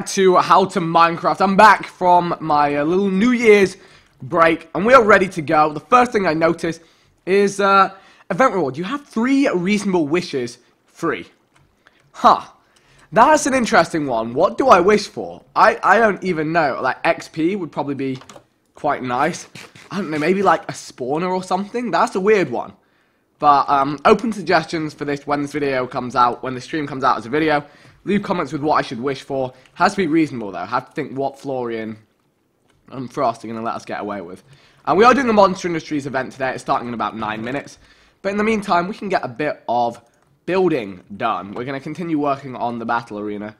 back to How to Minecraft. I'm back from my uh, little New Year's break, and we are ready to go. The first thing I noticed is uh, event reward. You have three reasonable wishes free. Huh. That's an interesting one. What do I wish for? I, I don't even know. Like, XP would probably be quite nice. I don't know, maybe like a spawner or something? That's a weird one. But um, open suggestions for this when this video comes out, when the stream comes out as a video. Leave comments with what I should wish for. Has to be reasonable though. Have to think what Florian and Frost are going to let us get away with. And we are doing the Monster Industries event today. It's starting in about 9 minutes. But in the meantime, we can get a bit of building done. We're going to continue working on the battle arena.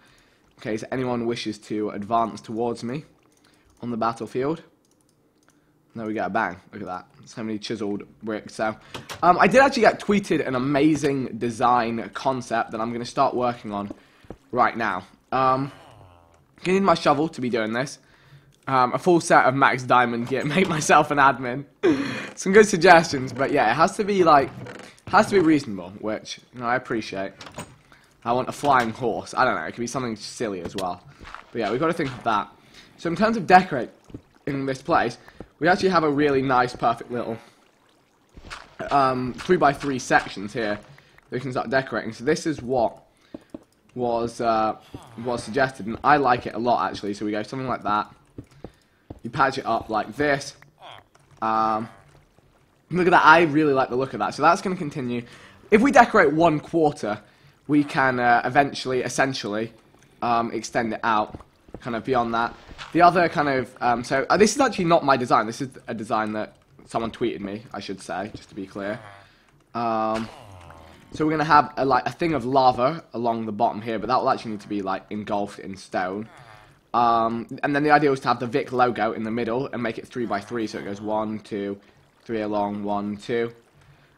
In case anyone wishes to advance towards me on the battlefield. There we go, bang, look at that. So many chiseled bricks. So, um, I did actually get tweeted an amazing design concept that I'm going to start working on right now. Um, I need my shovel to be doing this. Um, a full set of max diamond gear, make myself an admin. Some good suggestions, but yeah, it has to be like, has to be reasonable, which you know, I appreciate. I want a flying horse. I don't know, it could be something silly as well. But yeah, we've got to think of that. So in terms of decorate in this place, we actually have a really nice, perfect little um, 3x3 sections here we can start decorating. So this is what was uh, was suggested, and I like it a lot actually. So we go something like that. You patch it up like this. Um, look at that. I really like the look of that. So that's going to continue. If we decorate one quarter, we can uh, eventually, essentially, um, extend it out, kind of beyond that. The other kind of um, so uh, this is actually not my design. This is a design that someone tweeted me. I should say, just to be clear. Um, so we're going to have a, like a thing of lava along the bottom here, but that will actually need to be like engulfed in stone. Um, and then the idea was to have the Vic logo in the middle and make it 3 by 3 so it goes one, two, three along, one, two.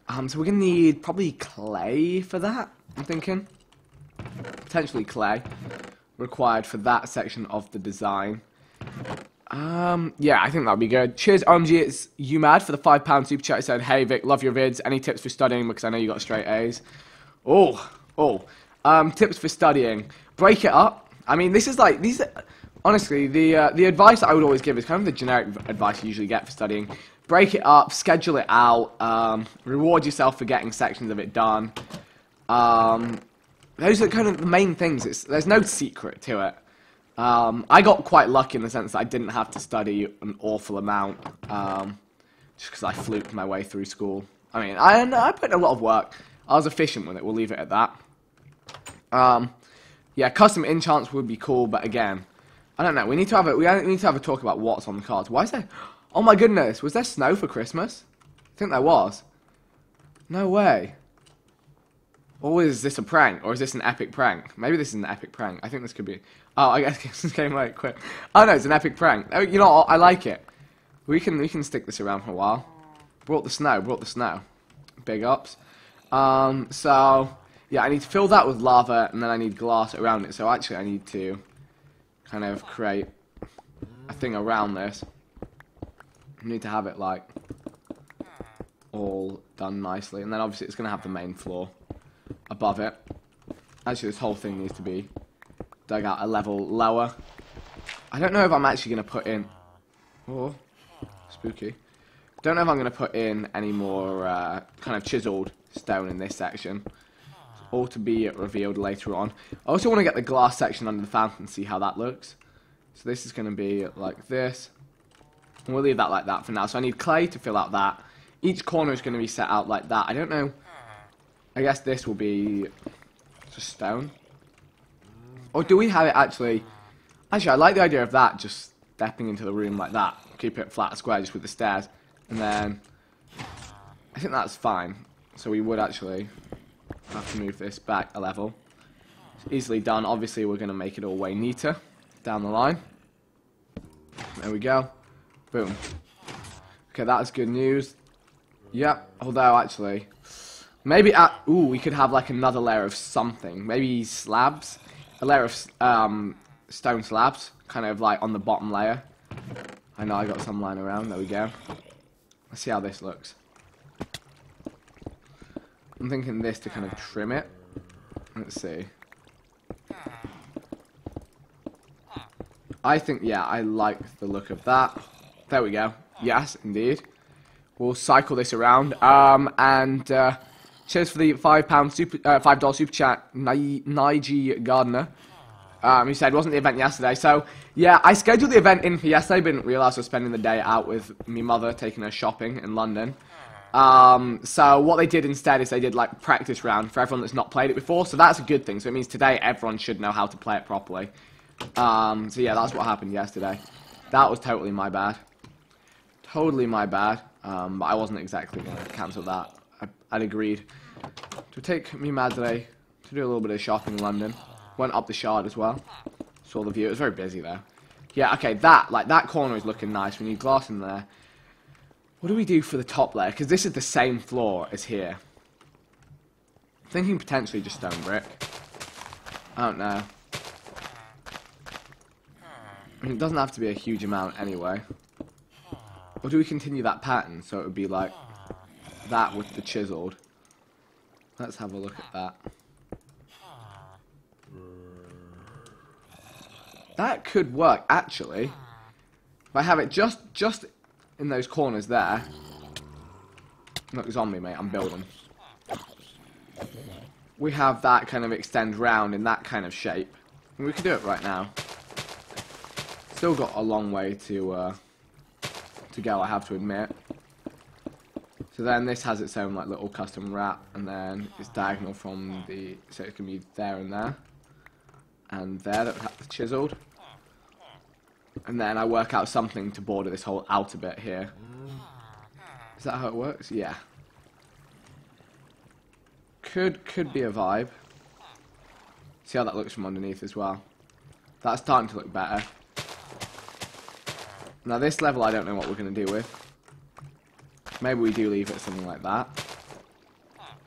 Um, so we're going to need probably clay for that, I'm thinking. Potentially clay required for that section of the design. Um, yeah, I think that'd be good. Cheers, OMG, it's you mad for the five pound super chat. He said, "Hey Vic, love your vids. Any tips for studying? Because I know you got straight A's." Oh, oh. Um, tips for studying: break it up. I mean, this is like these. Honestly, the uh, the advice I would always give is kind of the generic advice you usually get for studying. Break it up, schedule it out, um, reward yourself for getting sections of it done. Um, those are kind of the main things. It's, there's no secret to it. Um, I got quite lucky in the sense that I didn't have to study an awful amount, um, just because I fluked my way through school. I mean, I, I put in a lot of work. I was efficient with it, we'll leave it at that. Um, yeah, custom enchants would be cool, but again, I don't know. We need to have a we need to have a talk about what's on the cards. Why is there? Oh my goodness, was there snow for Christmas? I think there was. No way. Or is this a prank? Or is this an epic prank? Maybe this is an epic prank. I think this could be. Oh, I guess this came like quick. Oh no, it's an epic prank. Oh, you know? I like it. We can we can stick this around for a while. Brought the snow. Brought the snow. Big ups. Um. So yeah, I need to fill that with lava, and then I need glass around it. So actually, I need to kind of create a thing around this. I need to have it like all done nicely, and then obviously it's going to have the main floor above it. Actually, this whole thing needs to be dug out a level lower. I don't know if I'm actually going to put in... Oh, spooky. Don't know if I'm going to put in any more uh, kind of chiseled stone in this section. It's all to be revealed later on. I also want to get the glass section under the fountain and see how that looks. So this is going to be like this. And we'll leave that like that for now. So I need clay to fill out that. Each corner is going to be set out like that. I don't know I guess this will be just stone. Or do we have it actually... Actually, I like the idea of that, just stepping into the room like that. Keep it flat square just with the stairs. And then... I think that's fine. So we would actually have to move this back a level. It's easily done. Obviously, we're going to make it all way neater down the line. There we go. Boom. Okay, that's good news. Yep, although actually... Maybe, at, ooh, we could have like another layer of something. Maybe slabs? A layer of um, stone slabs, kind of like on the bottom layer. I know I got some lying around, there we go. Let's see how this looks. I'm thinking this to kind of trim it. Let's see. I think, yeah, I like the look of that. There we go. Yes, indeed. We'll cycle this around. Um, and uh, cheers for the five pound super, uh, five dollar super chat, Nige Gardner. Um, he said wasn't the event yesterday. So yeah, I scheduled the event in for yesterday, but didn't realise I was spending the day out with my mother taking her shopping in London. Um, so what they did instead is they did like practice round for everyone that's not played it before. So that's a good thing. So it means today everyone should know how to play it properly. Um, so yeah, that's what happened yesterday. That was totally my bad. Totally my bad. Um, but I wasn't exactly going to cancel that. I'd agreed to take me mad today to do a little bit of shopping in London. Went up the shard as well. Saw the view. It was very busy there. Yeah, okay, that, like, that corner is looking nice. We need glass in there. What do we do for the top layer? Because this is the same floor as here. thinking potentially just stone brick. I don't know. I mean, it doesn't have to be a huge amount anyway. Or do we continue that pattern so it would be like that with the chiseled? Let's have a look at that. That could work, actually. If I have it just just in those corners there. Look, zombie, mate. I'm building. We have that kind of extend round in that kind of shape. And we can do it right now. Still got a long way to uh, to go, I have to admit. So then this has its own like little custom wrap, and then it's diagonal from the, so it can be there and there, and there that have chiseled. And then I work out something to border this whole outer bit here. Is that how it works? Yeah. Could could be a vibe. See how that looks from underneath as well. That's starting to look better. Now this level I don't know what we're going to do with. Maybe we do leave it something like that.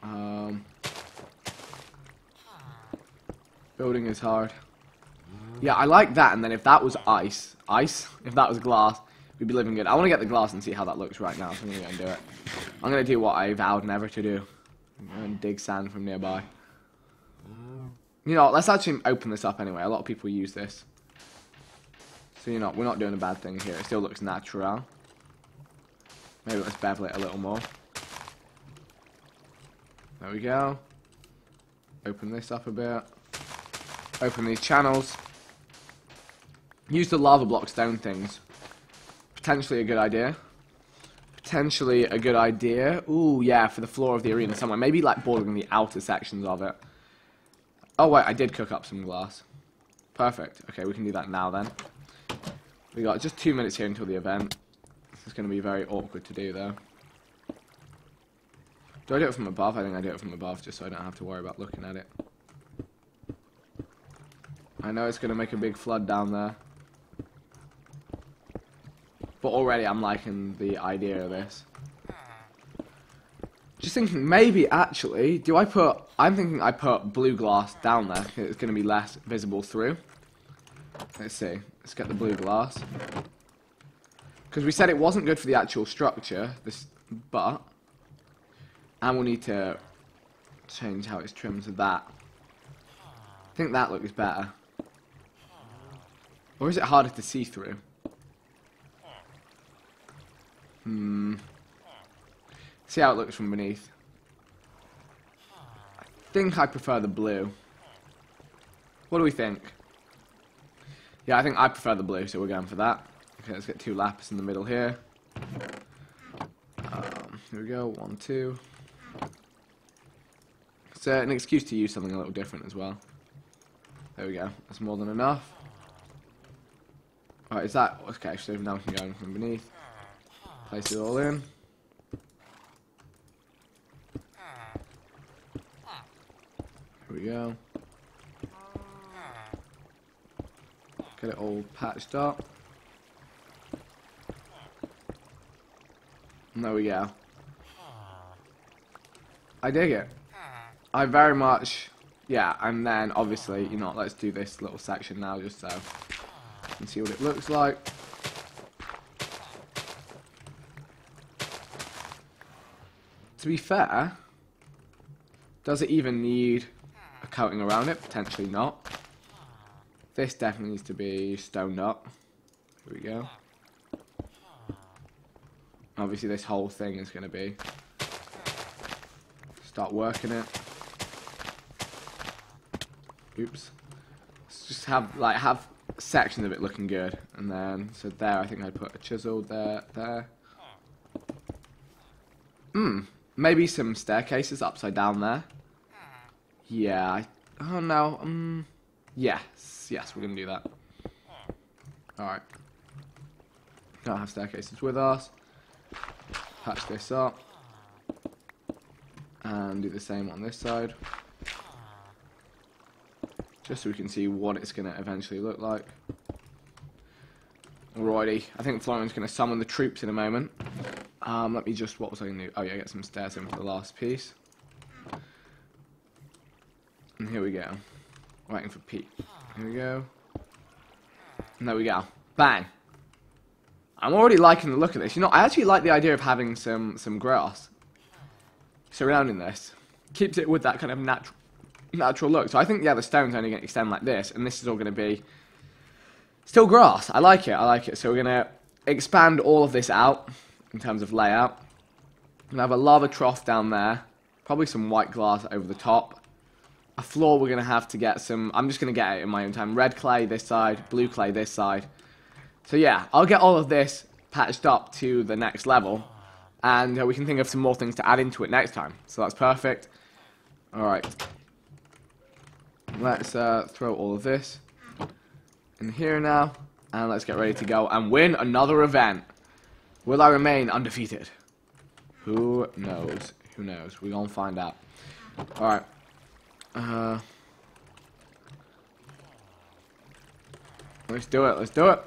Um, building is hard. Yeah, I like that, and then if that was ice, ice, if that was glass, we'd be living good. I want to get the glass and see how that looks right now, so I'm going to go and do it. I'm going to do what I vowed never to do. And dig sand from nearby. You know, let's actually open this up anyway. A lot of people use this. So you know, we're not doing a bad thing here. It still looks natural. Maybe let's bevel it a little more. There we go. Open this up a bit. Open these channels. Use the lava block stone things. Potentially a good idea. Potentially a good idea. Ooh, yeah, for the floor of the arena somewhere. Maybe like bordering the outer sections of it. Oh, wait, I did cook up some glass. Perfect. Okay, we can do that now then. We got just two minutes here until the event. Is going to be very awkward to do, though. Do I do it from above? I think I do it from above, just so I don't have to worry about looking at it. I know it's going to make a big flood down there. But already I'm liking the idea of this. Just thinking, maybe actually, do I put... I'm thinking I put blue glass down there. It's going to be less visible through. Let's see. Let's get the blue glass. Because we said it wasn't good for the actual structure, this, but... And we'll need to change how it's trimmed to that. I think that looks better. Or is it harder to see through? Hmm. See how it looks from beneath. I think I prefer the blue. What do we think? Yeah, I think I prefer the blue, so we're going for that. Okay, let's get two laps in the middle here. Um, here we go, one, two. Uh, an excuse to use something a little different as well. There we go, that's more than enough. Alright, is that... Okay, so now we can go from beneath. Place it all in. Here we go. Get it all patched up. There we go. I dig it. I very much, yeah, and then obviously, you know, let's do this little section now just so can see what it looks like. To be fair, does it even need a coating around it? Potentially not. This definitely needs to be stoned up. Here we go. Obviously, this whole thing is going to be. Start working it. Oops. Let's just have like have sections of it looking good, and then so there. I think I'd put a chisel there, there. Hmm. Maybe some staircases upside down there. Yeah. I, oh no. Um. Yes. Yes, we're gonna do that. All right. Can't have staircases with us. Patch this up. And do the same on this side. Just so we can see what it's going to eventually look like. Alrighty, I think Florian's going to summon the troops in a moment. Um, let me just, what was I going to do? Oh yeah, get some stairs in for the last piece. And here we go. Waiting for Pete. Here we go. And there we go. Bang. I'm already liking the look of this. You know, I actually like the idea of having some some grass surrounding this. Keeps it with that kind of natural natural look. So I think yeah, the stone's only going to extend like this, and this is all going to be still grass. I like it. I like it. So we're going to expand all of this out in terms of layout. And have a lava trough down there. Probably some white glass over the top. A floor we're going to have to get some... I'm just going to get it in my own time. Red clay this side, blue clay this side. So yeah, I'll get all of this patched up to the next level, and uh, we can think of some more things to add into it next time. So that's perfect. Alright. Let's uh, throw all of this in here now, and let's get ready to go and win another event. Will I remain undefeated? Who knows? Who knows? We're gonna find out. Alright. Uh, let's do it, let's do it.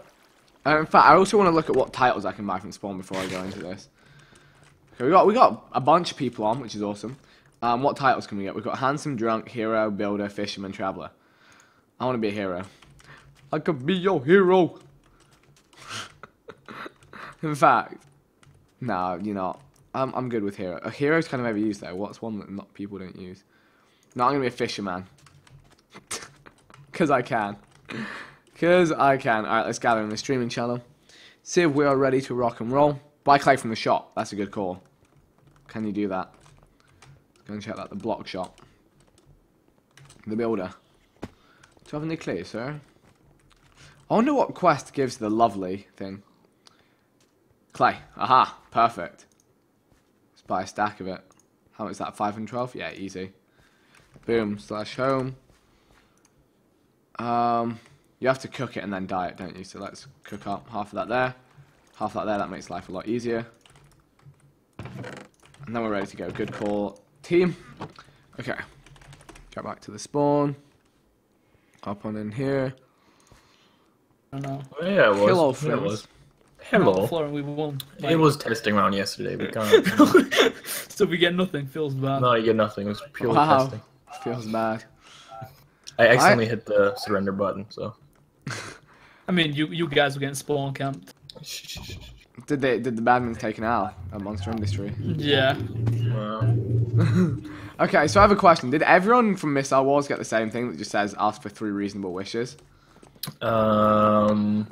Uh, in fact, I also want to look at what titles I can buy from spawn before I go into this. Okay, we got we got a bunch of people on, which is awesome. Um, what titles can we get? We've got handsome, drunk, hero, builder, fisherman, traveler. I want to be a hero. I could be your hero. in fact, no, you're not. I'm I'm good with hero. A hero's kind of overused though. What's one that not people don't use? No, I'm gonna be a fisherman. Cause I can. Because I can. Alright, let's gather in the streaming channel. See if we are ready to rock and roll. Buy clay from the shop. That's a good call. Can you do that? Go and check that. The block shop. The builder. Do you have any clay, sir? I wonder what quest gives the lovely thing. Clay. Aha. Perfect. Let's buy a stack of it. How much is that? 512? Yeah, easy. Boom. Slash home. Um... You have to cook it and then dye it, don't you? So let's cook up half of that there, half of that there. That makes life a lot easier. And then we're ready to go. Good call, team. Okay. Go back to the spawn. Hop on in here. I don't know. Oh, yeah, it was. Hello, Yeah, friends. it was. Hello. Florian, we won. It was testing round yesterday. We can't. so we get nothing. Feels bad. no, you get nothing. It was purely Wow. testing. Feels bad. I accidentally hit the surrender button, so. I mean, you you guys were getting spawn camped. Did they did the badmans take an L at Monster Industry? Yeah. Wow. Okay, so I have a question. Did everyone from Missile Wars get the same thing that just says ask for three reasonable wishes? Um.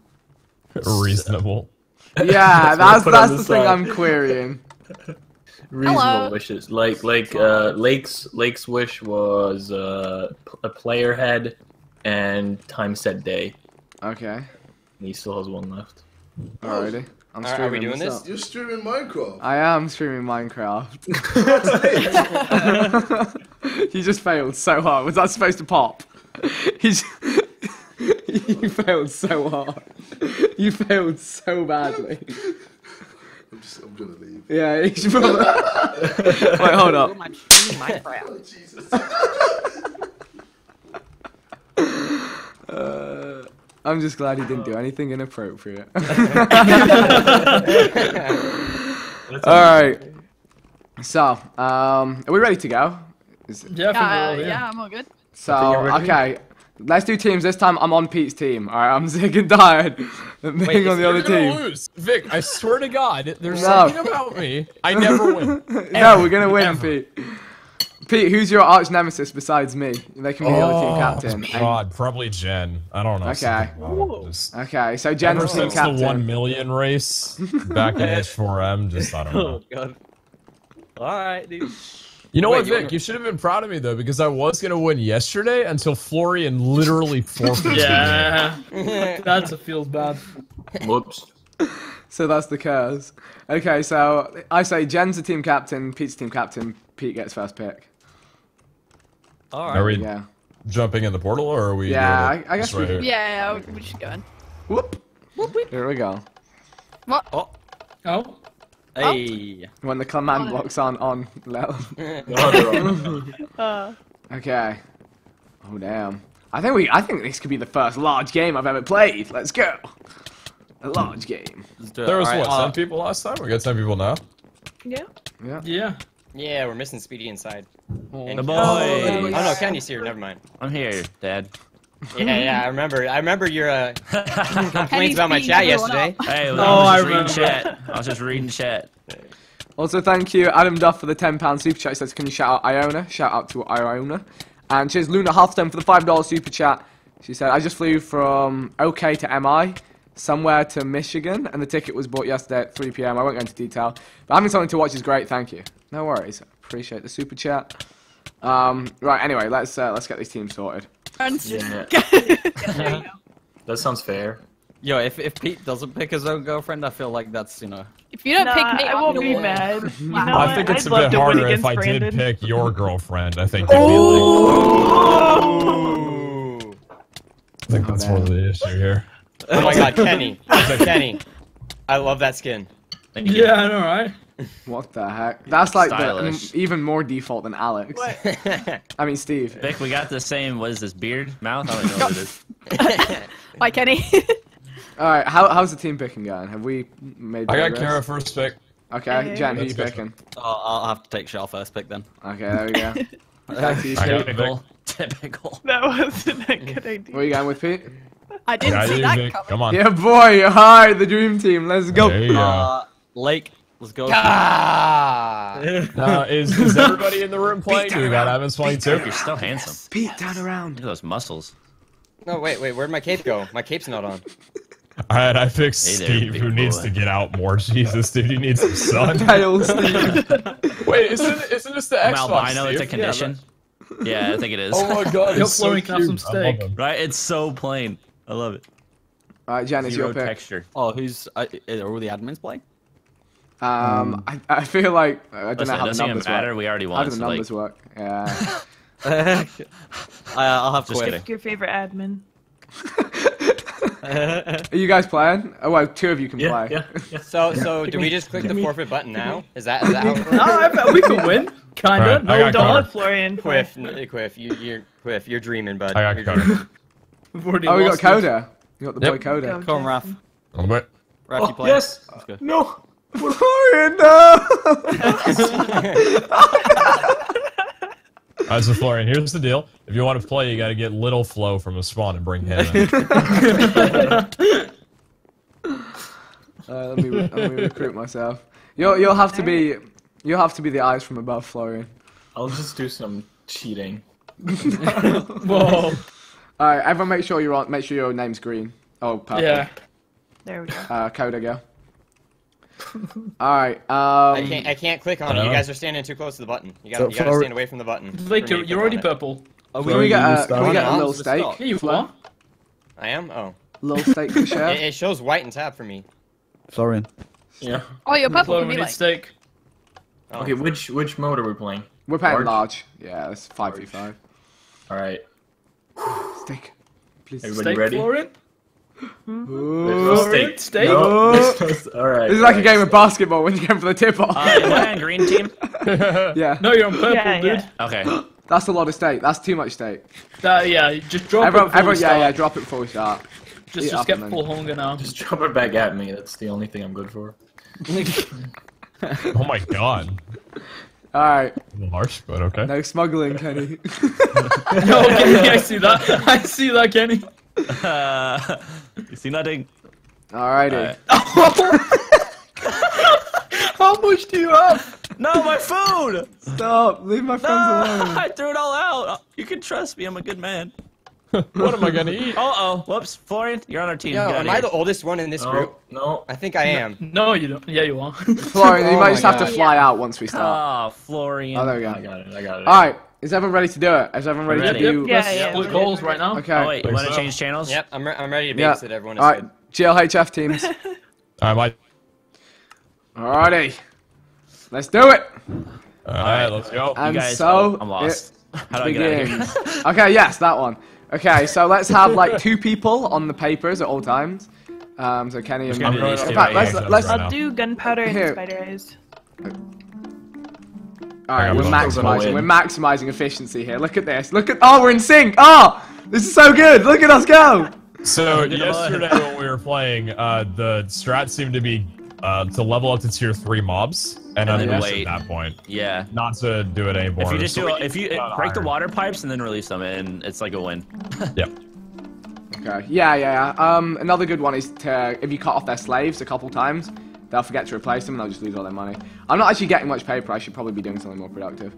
Reasonable. Yeah, That's that's put that's on the the thing. I'm querying. Reasonable Hello. wishes. Like like uh Lake's Lake's wish was uh p- a player head and time set day. Okay, he still has one left. alrighty. I'm Are- are we doing this? up. You're streaming Minecraft. I am streaming Minecraft. you just failed so hard. Was that supposed to pop? He's. you failed so hard. You failed so badly. I'm just, I'm gonna leave. Yeah, you should probably. Wait, hold up. I'm streaming Minecraft. Oh, Jesus. Uh, I'm just glad he didn't do anything inappropriate. Alright. So, um, are we ready to go? Is, Yeah, I think we're Uh, all here. yeah, I'm all good. so, okay. Let's do teams. This time I'm on Pete's team. Alright, I'm sick and tired of being on the other You're gonna team. lose. Vic, I swear to God, there's No. something about me. I never win. no, we're gonna win, Ever. Pete. Pete, who's your arch nemesis besides me? They can be the other team Oh, captain. And- God, probably Jen. I don't know. Okay. something about it. Just- Okay, so Jen's Ever the team since the captain. one million race back in H4M, just I don't oh, know. Oh god. Alright, dude. You know Wait, what, you- Vic? You should have been proud of me though, because I was gonna win yesterday until Florian literally forfeited. Yeah, that's a feels bad. Whoops. So that's the curse. Okay, so I say Jen's the team captain, Pete's team captain, Pete gets first pick. Alright. Are we Yeah. jumping in the portal or are we? Yeah, I- I guess just right we- here? Yeah, yeah, we should go in. Whoop. Whoop. whoop. Here we go. What? Oh. Oh, Hey. When the command blocks aren't on. let 'em. No. Uh, Okay. Oh damn. I think we. I think this could be the first large game I've ever played. Let's go. A large game. Let's do it. There was Alright, what uh, ten people last time. We got ten people now. yeah. Yeah. yeah. Yeah, we're missing Speedy inside. And- The boy. Oh no, Kenny's here. Never mind. I'm here, Dad. Yeah, yeah, I remember. I remember your uh, complaints Kenny's about my chat yesterday. up. Hey, Oh, I I was just reading remember. chat. I was just reading chat. Also, thank you, Adam Duff, for the £10 super chat. He says, Can you shout out Iona? Shout out to Iona. And cheers, Luna Halfstone, for the $5 super chat. She said, I just flew from OK to MI, somewhere to Michigan, and the ticket was bought yesterday at 3 pm. I won't go into detail. But having something to watch is great, thank you. No worries. Appreciate the super chat. Um, right, anyway, let's uh, let's get these teams sorted. Yeah, There you go. that sounds fair. Yo, if, if Pete doesn't pick his own girlfriend, I feel like that's, you know. If you don't Nah, pick me, I won't be win. mad. You know I think it's I'd a love bit to win harder if against I Brandon. did pick your girlfriend. I think. it'd be like- Ooh. I think that's more the issue here. Oh my God, Kenny, Kenny, I love that skin. Thank you. Yeah, I know, right? What the heck? That's like the, Stylish. even more default than Alex. I mean, Steve. Vic, we got the same. What is this beard mouth? I don't know what it is. Bye, Kenny. All right, how, how's the team picking going? Have we made? I got? Kara first pick. Okay, Okay. Jen, who you picking? I'll, I'll have to take Shell first pick then. Okay, there we go. Back to you, I Steve. got Typical. Typical. That wasn't a good idea. Where you going with Pete? I didn't Yeah, see you, that Vic. coming. Come on. Yeah, boy. Hi, the dream team. Let's go. There you go. Uh, Lake, let's go. Ah. Now, is, is everybody in the room playing? Do we got Evans playing too? You're still handsome. Pete, turn around. Look at those muscles. No, wait, wait. Where'd my cape go? My cape's not on. All right, I fixed Hey there, Steve, big who needs to get out more. Jesus, dude, you need some sun. Hail, Wait, isn't isn't this the I'm Xbox? albino. It's a condition. Yeah, I think it is. Oh my god, Yo, it's so Florian, have cute. some steak? Right? It's so plain. I love it. All right, Jen, it's Zero your pick. texture. Oh, who's. Uh, are all the admins playing? Um, I, I feel like I don't Listen, know how the numbers matter. work. We already How won. do the So like, numbers work? Yeah. I, I'll have Just Quiff. kidding. Your favorite admin. Are you guys playing? Oh, well, two of you can Yeah, play. yeah, yeah. So, so do we just click the forfeit button now? Is that is that how it works? No, I we can win. Kinda. Alright, no, I don't. covered. Florian. Quiff, Quiff, you, you're Quiff, you're dreaming, bud. I got You're covered. dreaming. We've already Oh, we got lost. Coda. You got the boy Yep. Coda. Go, Come on, Raph. A little bit. Raph, you Oh, play? yes. Let's go. No. Florian, no! Alright, so Florian, here's the deal. If you want to play, you got to get Little Flow from a spawn and bring him in. Uh, let, me, let me recruit myself. You'll you'll have to be you'll have to be the eyes from above, Florian. I'll just do some cheating. Whoa. All right, everyone, make sure you're on. Make sure your name's green. Oh, purple. Yeah. There we go. Uh, Coda, go. All right. Um, I can't, I can't click on it. You Uh, guys are standing too close to the button. You gotta, you gotta stand away from the button. Like, you're, you're already purple. Are Can we get a, we get a little Stop. steak? Yeah, you Flo? are. I am. Oh, Little steak to share. it, it shows white and tab for me. Florian. Yeah. Oh, you're purple. Florian, Can we be need like. steak. Oh. Okay, which which mode are we playing? We're playing Large? large. Yeah, it's five v five. All right. Steak, please. Everybody Steak, ready? Florian? Ooh. Florian, steak? No. All right. This is like a game right. of basketball when you're going for the tip off. Uh, am I on green team? yeah, No, you're on purple, Yeah, dude. yeah. Okay. that's a lot of steak. That's too much steak. That, yeah, just drop Everyone, it before everyone, we yeah, start. yeah, drop it before we start. Just, eat just up get and then- full hunger now. Just drop it back at me. That's the only thing I'm good for. oh my god. All right, A little harsh, but okay. no smuggling, Kenny. no, Kenny, I see that. I see that, Kenny. Uh, you see nothing? Alrighty. Alright. How much do you have? No, my food! Stop! Leave my friends alone. I threw it all out. You can trust me. I'm a good man. What am I gonna eat? Uh oh. Whoops. Florian, you're on our team. Yo, am outta I the oldest one in this No, group? no. I think I am. No, you don't. Yeah, you are. Florian, you Oh might my just have to God. fly out once we start. Ah, Florian. Oh, there we go. I got it. I got it. All right, is everyone ready to do it? Is everyone ready, Ready. to do? Yeah, Let's yeah. split we're goals good. right now. Okay. Oh wait, you want to change channels? Yep, I'm, re- I'm ready to Yeah. babysit everyone. Is All right, good. GLHF teams. I might. Alrighty, let's do it. All right, let's go. And You guys, so oh, I'm lost. How do I it get out of here? okay, yes, that one. Okay, so let's have like two people on the papers at all times. Um, so Kenny and gonna do in these fact, right let's here. let's. Right All. I'll do gunpowder and spider eyes. Right, I'm we're maximizing. We're maximizing efficiency here. Look at this. Look at. Oh, we're in sync. Oh, this is so good. Look at us go. So yesterday when we were playing, uh, the strat seemed to be uh, to level up to tier three mobs, and, And then then release wait. at that point, Yeah. not to do it anymore. If you just So do, we a, if you keep on break the water pipes and then release them, and it's like a win. Yep. Okay. Yeah, yeah, yeah. Um, another good one is to if you cut off their slaves a couple times, they'll forget to replace them and they'll just lose all their money. I'm not actually getting much paper. I should probably be doing something more productive.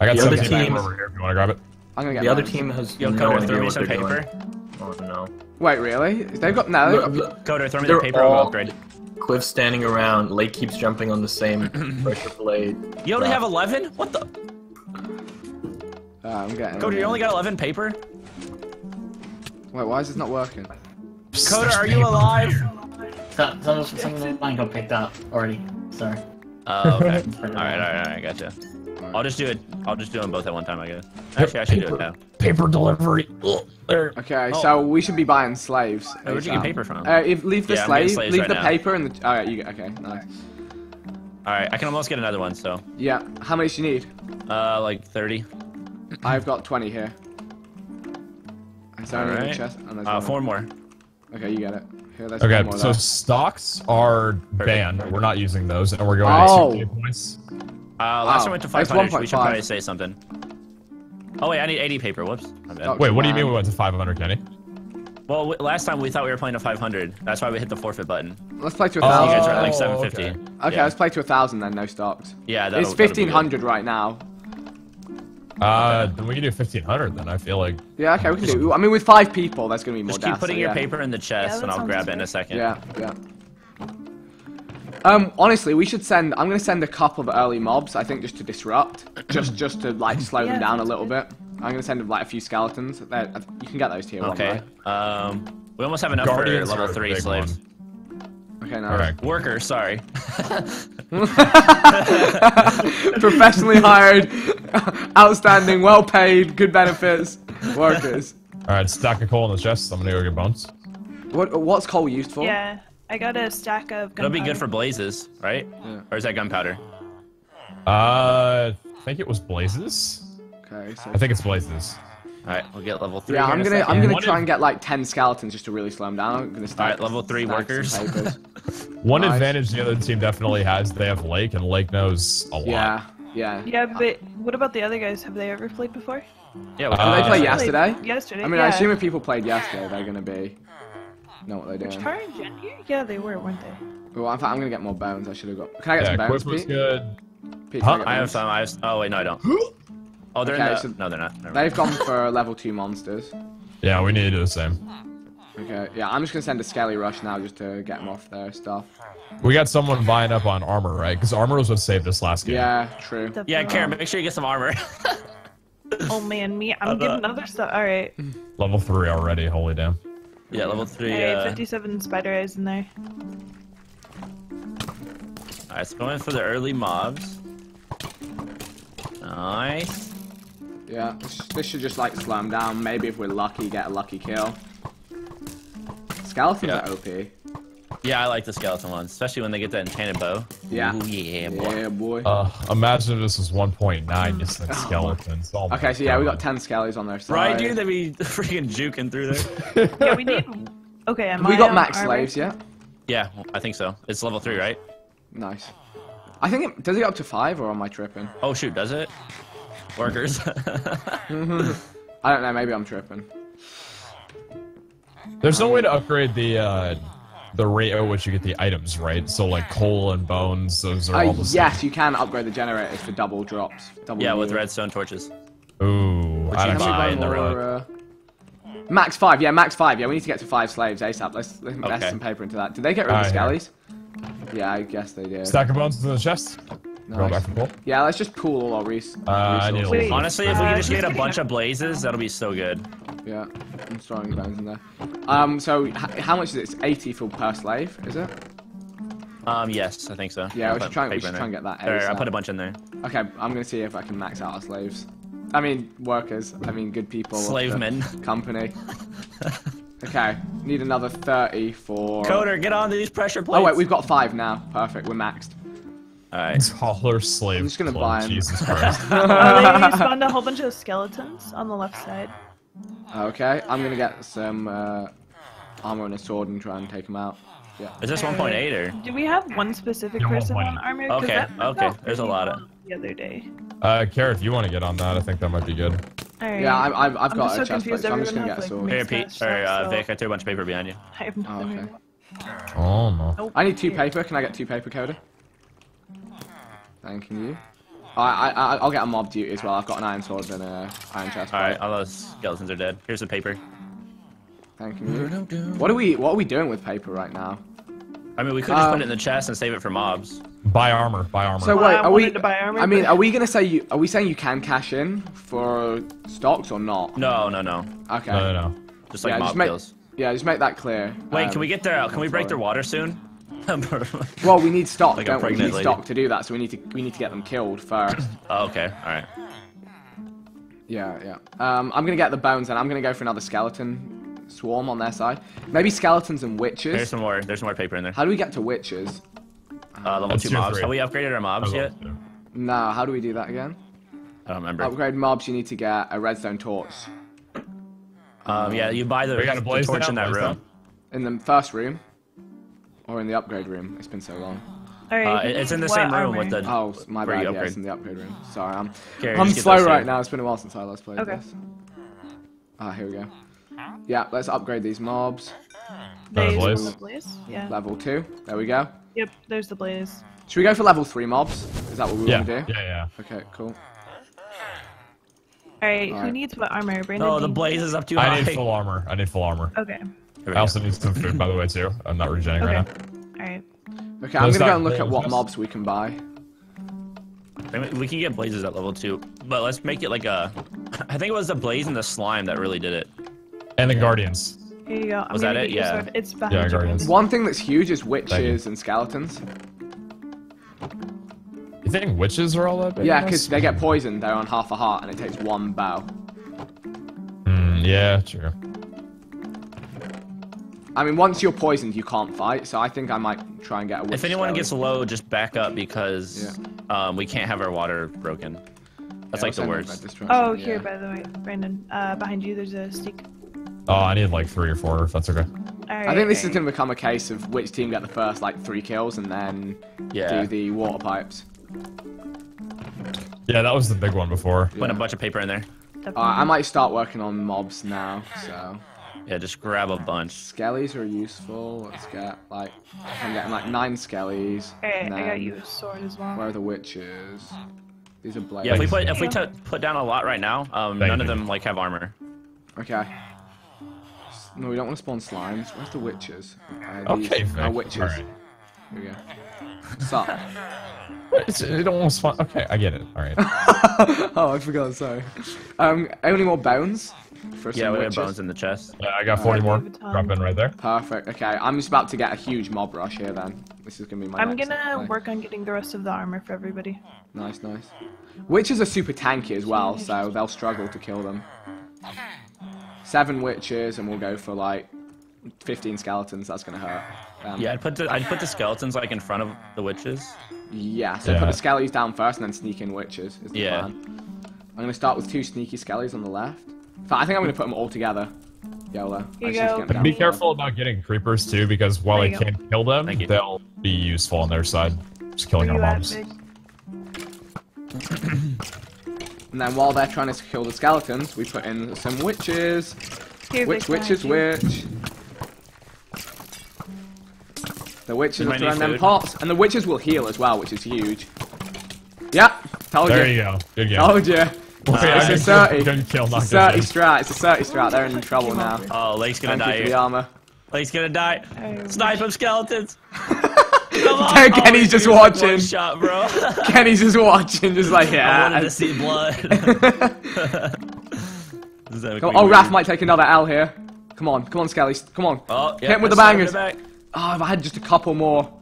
I got The other team- over here if you want to grab it. I'm gonna get. The other mine. team has Yo, no Coder, idea throw me what some they're paper. doing. Oh no. Wait, really? They've got no. they've got- Look, look, Coder, throw me They're the paper. I'll all- upgrade. Quiff standing around. Lake keeps jumping on the same pressure blade. You only have 11? What the? Uh, I'm getting. Coder, you only got 11 paper? Wait, why is this not working? Coder, are you alive? Some, some, some of mine got picked up already. Sorry. Oh, okay. alright, alright, alright, gotcha. I'll just do it. I'll just do them both at one time, I guess. Actually, I should do it now. Paper delivery. Okay, Oh. so we should be buying slaves. Hey, where'd you get paper from? Uh, if leave the Yeah, slave, slaves leave right the now. paper and the. Alright, you get. Okay, nice. Alright, I can almost get another one, so. Yeah. How many do you need? Uh, like 30. I've got 20 here. Is there any in the Alright. chest? Oh, there's Uh, one. four more. Okay, you get it. Here, there's Okay, more so there. stocks are banned. We're not using those, and we're going Oh. to 2K points. Uh, last Oh, time I went to 500. We should probably say something. Oh, wait, I need 80 paper. Whoops. My bad. Oh. Wait, what do you mean we went to 500, Kenny? Well, w- last time we thought we were playing to 500. That's why we hit the forfeit button. Let's play to a You thousand. guys are at like Oh, 750. okay. okay, yeah. let's play to a thousand then. No stocks. Yeah, that'll, It's that'll be good. 1500 right now. Uh, then we can do 1500 then, I feel like. Yeah, okay, we can do. I mean, with five people, that's gonna be more Just keep deaths, putting so your yeah. paper in the chest, that and I'll sounds grab it in a second. Yeah, yeah. Um, honestly, we should send. I'm gonna send a couple of early mobs. I think just to disrupt, just just to like slow them down a little good. bit. I'm gonna send like a few skeletons. They're- You can get those tier Okay. one, Um, we almost have enough Guardians for are level three slaves. right? Okay, All nice. right. Workers, sorry. Professionally hired, outstanding, well paid, good benefits, workers. All right, stack of coal in the chest. I'm gonna go get bones. What what's coal used for? Yeah, I got a stack of gunpowder. It'll be good for blazes, right? Yeah. Or is that gunpowder? Uh, I think it was blazes. Okay, so. I think it's blazes. All right, we'll get level three. Yeah, I'm gonna I'm gonna What try if- and get like ten skeletons just to really slow them down. I'm gonna start. Alright, level three workers. One Nice. advantage the other team definitely has, they have Lake, and Lake knows a lot. yeah, yeah. Yeah, but what about the other guys? Have they ever played before? Yeah, we Uh, Did they play yesterday? Yesterday. I mean, yeah. I assume if people played yesterday, they're gonna be know what they're doing. Tara and Jen here? Yeah, they were, weren't they? Well, in fact, I'm gonna get more bones. I should have got. Can I get Yeah, some bones, Quip was Pete? good. Pete, Huh? I, I have some. I have. Oh wait, no, I don't. Oh, they're Okay, in the. so no, they're not. Never. They've gone for level two monsters. Yeah, we need to do the same. Okay, yeah, I'm just gonna send a Skelly Rush now just to get them off their stuff. We got someone buying up on armor, right? Because armor was what saved us last game. Yeah, true. The Yeah. Karen, make sure you get some armor. Oh man, me. I'm Uh, getting other stuff. All right. Level three already. Holy damn. yeah, level three. All right, Uh, 57 spider eyes in there. Alright, so going for the early mobs. Nice. Yeah, this, this should just like slow them down. Maybe if we're lucky, get a lucky kill. Skeletons Yeah. are OP. Yeah, I like the skeleton ones, especially when they get that enchanted bow. Yeah. Ooh, yeah, boy. Yeah, boy. Uh, imagine if this was 1.9, just like skeletons. Oh okay, so yeah, we got 10 Skellies on there. side. Right, dude, they'd be freaking juking through there. Yeah, we need. Okay, am we I got on max armor? slaves, yeah? yeah, I think so. It's level three, right? Nice. I think it does it go up to five or am I tripping? Oh shoot, does it? Workers. I don't know, maybe I'm tripping. There's no way to upgrade the uh, the rate at which you get the items, right? So like coal and bones, those are Uh, all the same. yes, you can upgrade the generators for double drops. Double Yeah, with redstone torches. Ooh, Which I you buy know. in the road. Uh, max five, yeah, max five. Yeah, we need to get to five slaves ASAP. Let's, let's invest Okay. some paper into that. Did they get rid of the Alright, skellies? Yeah, I guess they did. Stack of bones in the chest. Going Nice. back for coal. Yeah, let's just pool all our res- Uh, I need a resources. Wait. Honestly, if we could just get a bunch of blazes, that'll be so good. Yeah, I'm throwing bones in there. Um, so how much is it? It's 80 for per slave, is it? Um, yes, I think so. Yeah, I'll we put should try- we should try and get that There, I ASAP. put a bunch in there. Okay, I'm gonna see if I can max out our slaves. I mean, workers. I mean, good people. of the Slave men. Company. okay, need another 30 for. Coder, get on these pressure plates. Oh wait, we've got five now. Perfect, we're maxed. Alright. Taller slave. I'm just gonna buy buy 'em. Jesus Christ. They spawned a whole bunch of skeletons on the left side. Okay, I'm gonna get some uh, armor and a sword and try and take them out. Yeah. Is this 1.8 or? Do we have one specific Yeah, person 1.8. on armor? 'Cause Okay, okay, there's a lot of- The other day. uh, Carrot, if you want to get on that, I think that might be good. Alright. Yeah, I'm, I've, I've I'm got a so chest plate, confused. so I'm just gonna Everyone get a has, like, sword. Here, mixed Pete, match or uh, stuff, Vic, so I threw a bunch of paper behind you. I have nothing. Oh, okay. Oh no. Nope. I need two paper. Can I get two paper, Coda? Thank you. I, I, I- I'll get a mob duty as well. I've got an iron sword and a iron chest. Alright, all those skeletons are dead. Here's the paper. Thank you. What are we What are we doing with paper right now? I mean, we could just Um, put it in the chest and save it for mobs. Buy armor. Buy armor. So wait, I are we? to buy armor, I mean, are we gonna say you? Are we saying you can cash in for stocks or not? No, no, no. Okay. no, no, no. Just like Yeah, mob just make- kills. Yeah, just make that clear. Wait, Um, can we get their? Can we break their water soon? Well, we need stock, Like don't we? We need lady. stock to do that, so we need to we need to get them killed first. oh, okay, all right. yeah, yeah. Um, I'm gonna get the bones, and I'm gonna go for another skeleton swarm on their side. Maybe skeletons and witches. There's witches. some more. There's some more paper in there. How do we get to witches? Uh, level That's two mobs. three. Have we upgraded our mobs yet? No, how do we do that again? I don't remember. Upgrade mobs, you need to get a redstone torch. Um, yeah, you buy the, We the torch that in that out, blaze room. In the first room, or in the upgrade room. It's been so long. Alright, Uh, it's in the same room with the. Oh, my bad. you Yeah, it's in the upgrade room. Sorry, I'm Here, I'm slow right now. It's been a while since I last played Okay. this. Ah, here we go. Yeah, let's upgrade these mobs. Blaze, blaze? the blaze? Yeah. Level two. There we go. Yep, there's the blaze. Should we go for level three mobs? Is that what we Yeah, want to do? yeah. Yeah. Okay, cool. Alright, who needs what armor? Brandon? Oh, the blaze is up too I need full armor. I need full armor. Okay. Here we I also need some food, by the way, too. I'm not regenerating right Okay. now. Alright. Okay, I'm Those gonna go and look at what chests? mobs we can buy. I mean, we can get blazes at level two, but let's make it like a. I think it was the blaze and the slime that really did it. And the guardians. Here you go. I'm Was that it? Yeah. sword. It's behind Yeah. Guardians. One thing that's huge is witches and skeletons. You think witches are all that big? Yeah, because they get poisoned. They're on half a heart, and it takes one bow. Mm, yeah, true. I mean, once you're poisoned, you can't fight. So I think I might try and get a. If anyone skelly. gets low, just back up because um, we can't have our water broken. That's Yeah, like the same worst. Oh, yeah. here, by the way, Brandon. Uh, behind you, there's a stick. Oh, I need like three or four, if that's okay. Alright. I think this is going to become a case of which team get the first like three kills and then Yeah. do the water pipes. Yeah, that was the big one before. Put a bunch of paper in there. Uh, I might start working on mobs now. So Yeah, just grab a bunch. skellies are useful. Let's get like I'm getting like nine skellies. Alright, and I got you a sword as well. Where are the witches? These are blades. Yeah, if we put if we t- put down a lot right now, um, Thank none of them like have armor. Okay. No, we don't want to spawn slimes. Where's the witches? Uh, these Okay, are witches. Alright. Here we go. Sup? It's, it almost fun. Okay, I get it. All right. oh, I forgot. Sorry. Um, any more bones? For Yeah, we have bones in the chest. Yeah, I got 40 more. have a ton. Drop in right there. Perfect. Okay, I'm just about to get a huge mob rush here. Then this is gonna be my. I'm next gonna play. work on getting the rest of the armor for everybody. Nice, nice. Witches are super tanky as well, so they'll struggle to kill them. Seven witches, and we'll go for like 15 skeletons. That's gonna hurt. them. Yeah, I'd put the I'd put the skeletons like in front of the witches. Yeah. So Yeah. put the skellies down first, and then sneak in witches. Is the Yeah. plan. I'm gonna start with two sneaky skellies on the left. In I think I'm gonna put them all together. YOLO. Here you go. get them down Be careful about getting creepers too, because while There I can't kill them, they'll be useful on their side. Just killing Where our you mobs. And then while they're trying to kill the skeletons, we put in some witches. Here, Witch, Vic, witches, behind witch. The witches Is are my throwing them pots, and the witches will heal as well, which is huge. Yep, told There you. There you go. Good game. Told you. Wait, uh, I it's a 30. good- good kill, not it's a 30 game. strat. It's a 30 strat. They're in trouble now. Oh, Lake's gonna Thank you die for the armor. Lake's gonna die. I- Snipe him, skeletons. Come on. Kenny's oh, he's just watching. One shot, bro. Kenny's just watching, just like, yeah. I wanted yeah. to see blood. This Come on. Oh, be Raph might take another L here. Come on, come on, Skelly. Come on. Oh, yeah, Hit him with the let's bangers. snipe Oh, if I had just a couple more.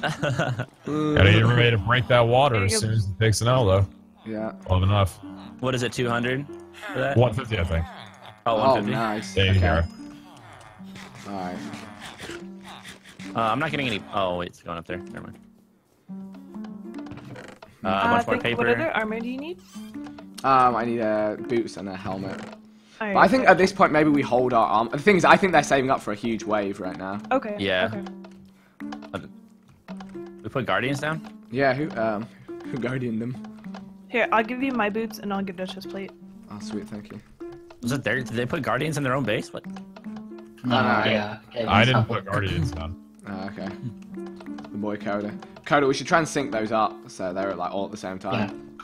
Gotta get ready to break that water as soon as it takes an L, though. Yeah. Well enough. What is it, 200 for that? 150, I think. Oh, Oh, nice. There you Okay. go. Alright. Uh, I'm not getting any. Oh, wait, it's going up there. Never mind. Uh, a Uh, bunch more think- paper. What other armor do you need? Um, I need uh, boots and a helmet. Alright, But I think at this point maybe we hold our arm. The thing is, I think they're saving up for a huge wave right now. Okay. Yeah. Okay. We put guardians down. Yeah, who um, who guardian them? Here, I'll give you my boots and I'll give the chest plate. Oh, sweet, thank you. Was it there? Did they put guardians in their own base? What? No, Alright. yeah. Uh, okay, I didn't put Guardians down. Oh, okay. The boy Coda. Coda, we should try and sync those up so they're like all at the same time.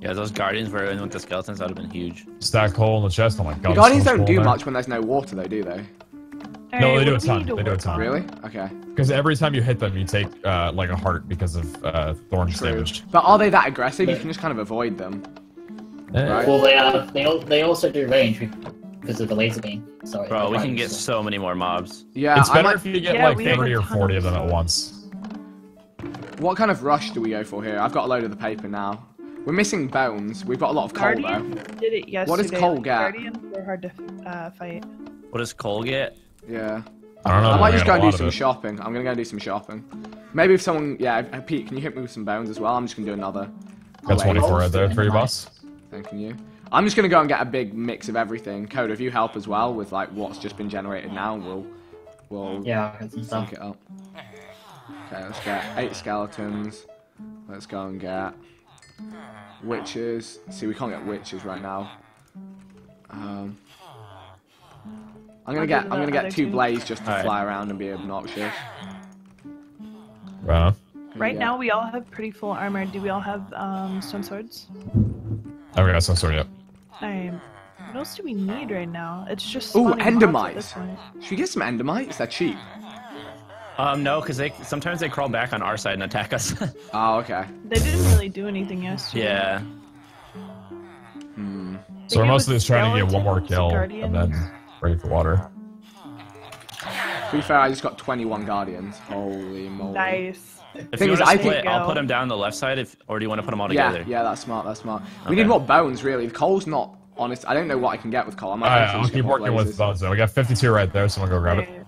Yeah, yeah those guardians were in with the skeletons. That would have been huge. Stack hole in the chest. Oh my god. The guardians don't do there. much when there's no water, though, do they? No, Alright, they do a ton. to They do a ton. Really? Okay. Because every time you hit them, you take uh, like a heart because of uh, thorns True. damage. But are they that aggressive? You can just kind of avoid them. Right. Well, they are. They al- they also do range because of the laser beam. Sorry. Bro, we can get so- so many more mobs. Yeah, It's I better might- if you get Yeah, like 30 or 40 of of them at once. What kind of rush do we go for here? I've got a load of the paper now. We're missing bones. We've got a lot of coal Guardian though. did it yesterday. What does Cole get? Guardians are hard to uh, fight. What does Cole get? Yeah. I don't know. I might just go and do some it. shopping. I'm gonna go and do some shopping. Maybe if someone, yeah, Pete, can you hit me with some bones as well? I'm just gonna do another. Got wave. 24 right there for you, boss. Thank you. I'm just gonna go and get a big mix of everything. Code, if you help as well with like what's just been generated now, we'll we'll Yeah, I'll some stuff. sync it up. Okay, let's get eight skeletons. Let's go and get witches. See, we can't get witches right now. Um, I'm gonna get I'm gonna get two two. blaze just to Alright. fly around and be obnoxious. Right. Right now, we all have pretty full armor. Do we all have um, stone swords? I haven't got some sort yet. Um, what else do we need right now? It's just Ooh, spawning mobs at this endermites. Should we get some endermites? They're cheap. Um, no, because they sometimes they crawl back on our side and attack us. Oh, okay. They didn't really do anything yesterday. yeah. Hmm. So we're mostly just trying to get one more kill and then break the water. To be fair, I just got 21 guardians. Holy moly. Nice. If Thing you is, want I to think- split, I'll put them down the left side. If or do you want to put them all together? yeah, yeah, that's smart. That's smart. We need more bones, really. The coal's not honest. I don't know what I can get with coal. I might all right, I'll just keep more working with bones though. We got 52 right there, so I'm gonna go grab it.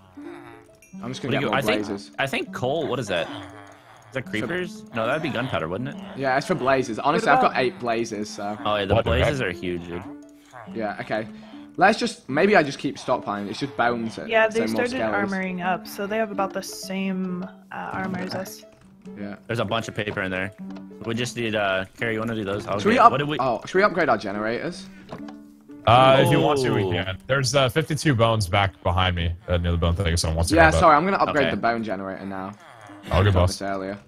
I'm just gonna do get you- more I think blazes. I think coal. What is that? Is that creepers? No, that'd be gunpowder, wouldn't it? Yeah, it's for blazes. Honestly, I've got eight blazes, so Oh yeah, the What the blazes heck? are huge, dude. yeah. Okay, let's just maybe I just keep stockpiling. It's just bones. uh, Yeah, they more started skellies. armoring up, so they have about the same uh, armor as us. Yeah. There's a bunch of paper in there. We just need uh, Carrie. You want to do those? I'll Should we up? what did we? Oh, should we upgrade our generators? Uh, if you want to, we Oh. can. There's uh, 52 bones back behind me uh, near the bone thing. If someone wants to Yeah, sorry. I'm gonna upgrade Okay. the bone generator now. I'll good Got boss. earlier.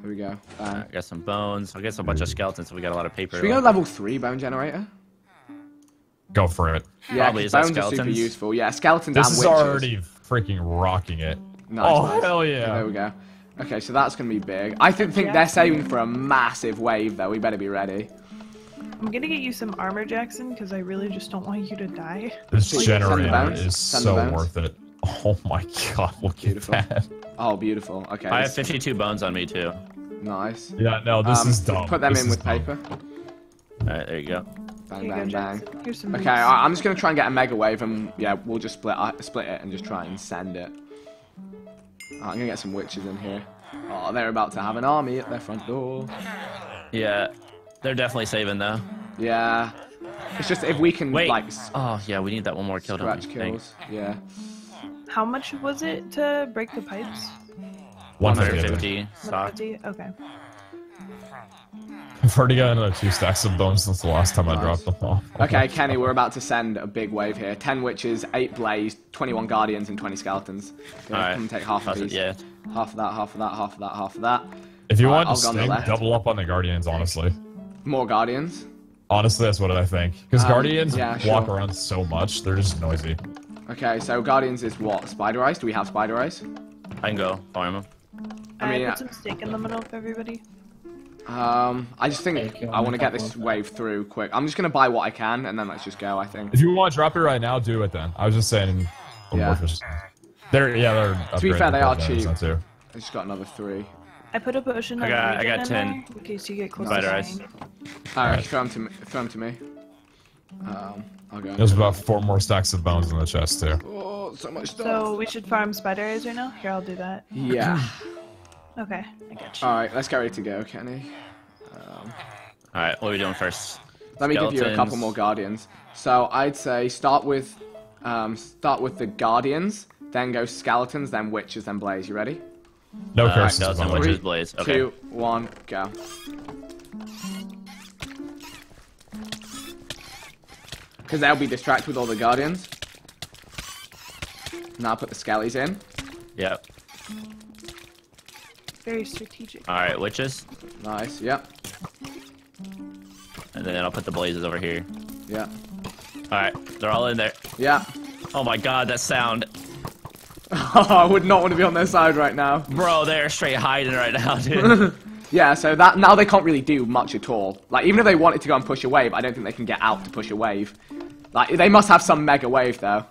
Here we go. Uh, I got some bones. I guess a bunch of skeletons. So we got a lot of paper. should we go level three bone generator? Go for it. Yeah, Probably, 'cause is that bones are super useful. Yeah, skeletons This and is witches. already freaking rocking it. Nice, oh nice. hell There we go. Okay, so that's gonna be big. I think think Yeah. they're saving for a massive wave though. We better be ready. I'm gonna get you some armor, Jackson, because I really just don't want you to die. This Send generator is Send so worth it. Oh my god, look Beautiful. at that. Oh, beautiful. Okay. I have 52 bones on me too. nice. Yeah, no, this Um, is dumb. Put them This in with dumb. paper. All right, there you go. Bang, bang, go, bang. Jackson. Here's some Okay. I- I'm just gonna try and get a mega wave, and yeah, we'll just split uh, split it and just try and send it. Oh, I'm gonna get some witches in here. Oh, they're about to have an army at their front door. Yeah, they're definitely saving though. Yeah. It's just if we can Wait. like Oh yeah, we need that one more kill. Don't scratch we? Thanks. Yeah. How much was it to break the pipes? 150. 150 stock. 150? Okay. I've already got another two stacks of bones since the last time I dropped them off. Okay, Kenny, we're about to send a big wave here. 10 witches, 8 blaze, 21 guardians, and 20 skeletons. Alright. Come take half of How's it- these. yeah. Half of that, half of that, half of that, half of that. If you Alright, want I'll to go stink, double up on the guardians. Honestly, More guardians. honestly, that's what I think. Because Um, guardians yeah, walk sure. around so much, they're just noisy. Okay, so guardians is what? Spider eyes? Do we have spider eyes? I can go farm him. I I, mean, put some steak in the middle for everybody. Um, I just think Okay, I want to get this couple? wave through quick. I'm just gonna buy what I can, and then let's just go. I think. If you want to drop it right now, do it then. I was just saying. Yeah. amorphous- They're yeah, they're. To be fair, they are cheap. I just got another three. I put a potion I got- I got 10. there in case you get close Spider to eyes. All right, Alright. throw them to me. Throw them to me. Um, I'll go. There's about four more stacks of bones in the chest too. Oh, so much stuff. So we should farm spider eyes right now? Here, I'll do that. Yeah. Okay, I got you. All right, let's get ready to go, Kenny. Um, All right, what are we doing first? let me give you a couple more guardians. So I'd say start with, um, start with the guardians, then go skeletons, then witches, then blaze. You ready? No Uh, curses. skeleton, by the way. witches, blaze. Okay. Two, one, go. Because they'll be distracted with all the guardians. Now put the skellies in. Yep. Very strategic. All right, witches, Nice. Yep. and then I'll put the blazes over here. Yeah. All right, they're all in there. Yeah. Oh my god, that sound, I would not want to be on their side right now. bro! They're straight hiding right now, dude. Yeah, so that now they can't really do much at all. Like even if they wanted to go and push a wave, I don't think they can get out to push a wave. Like they must have some mega wave though.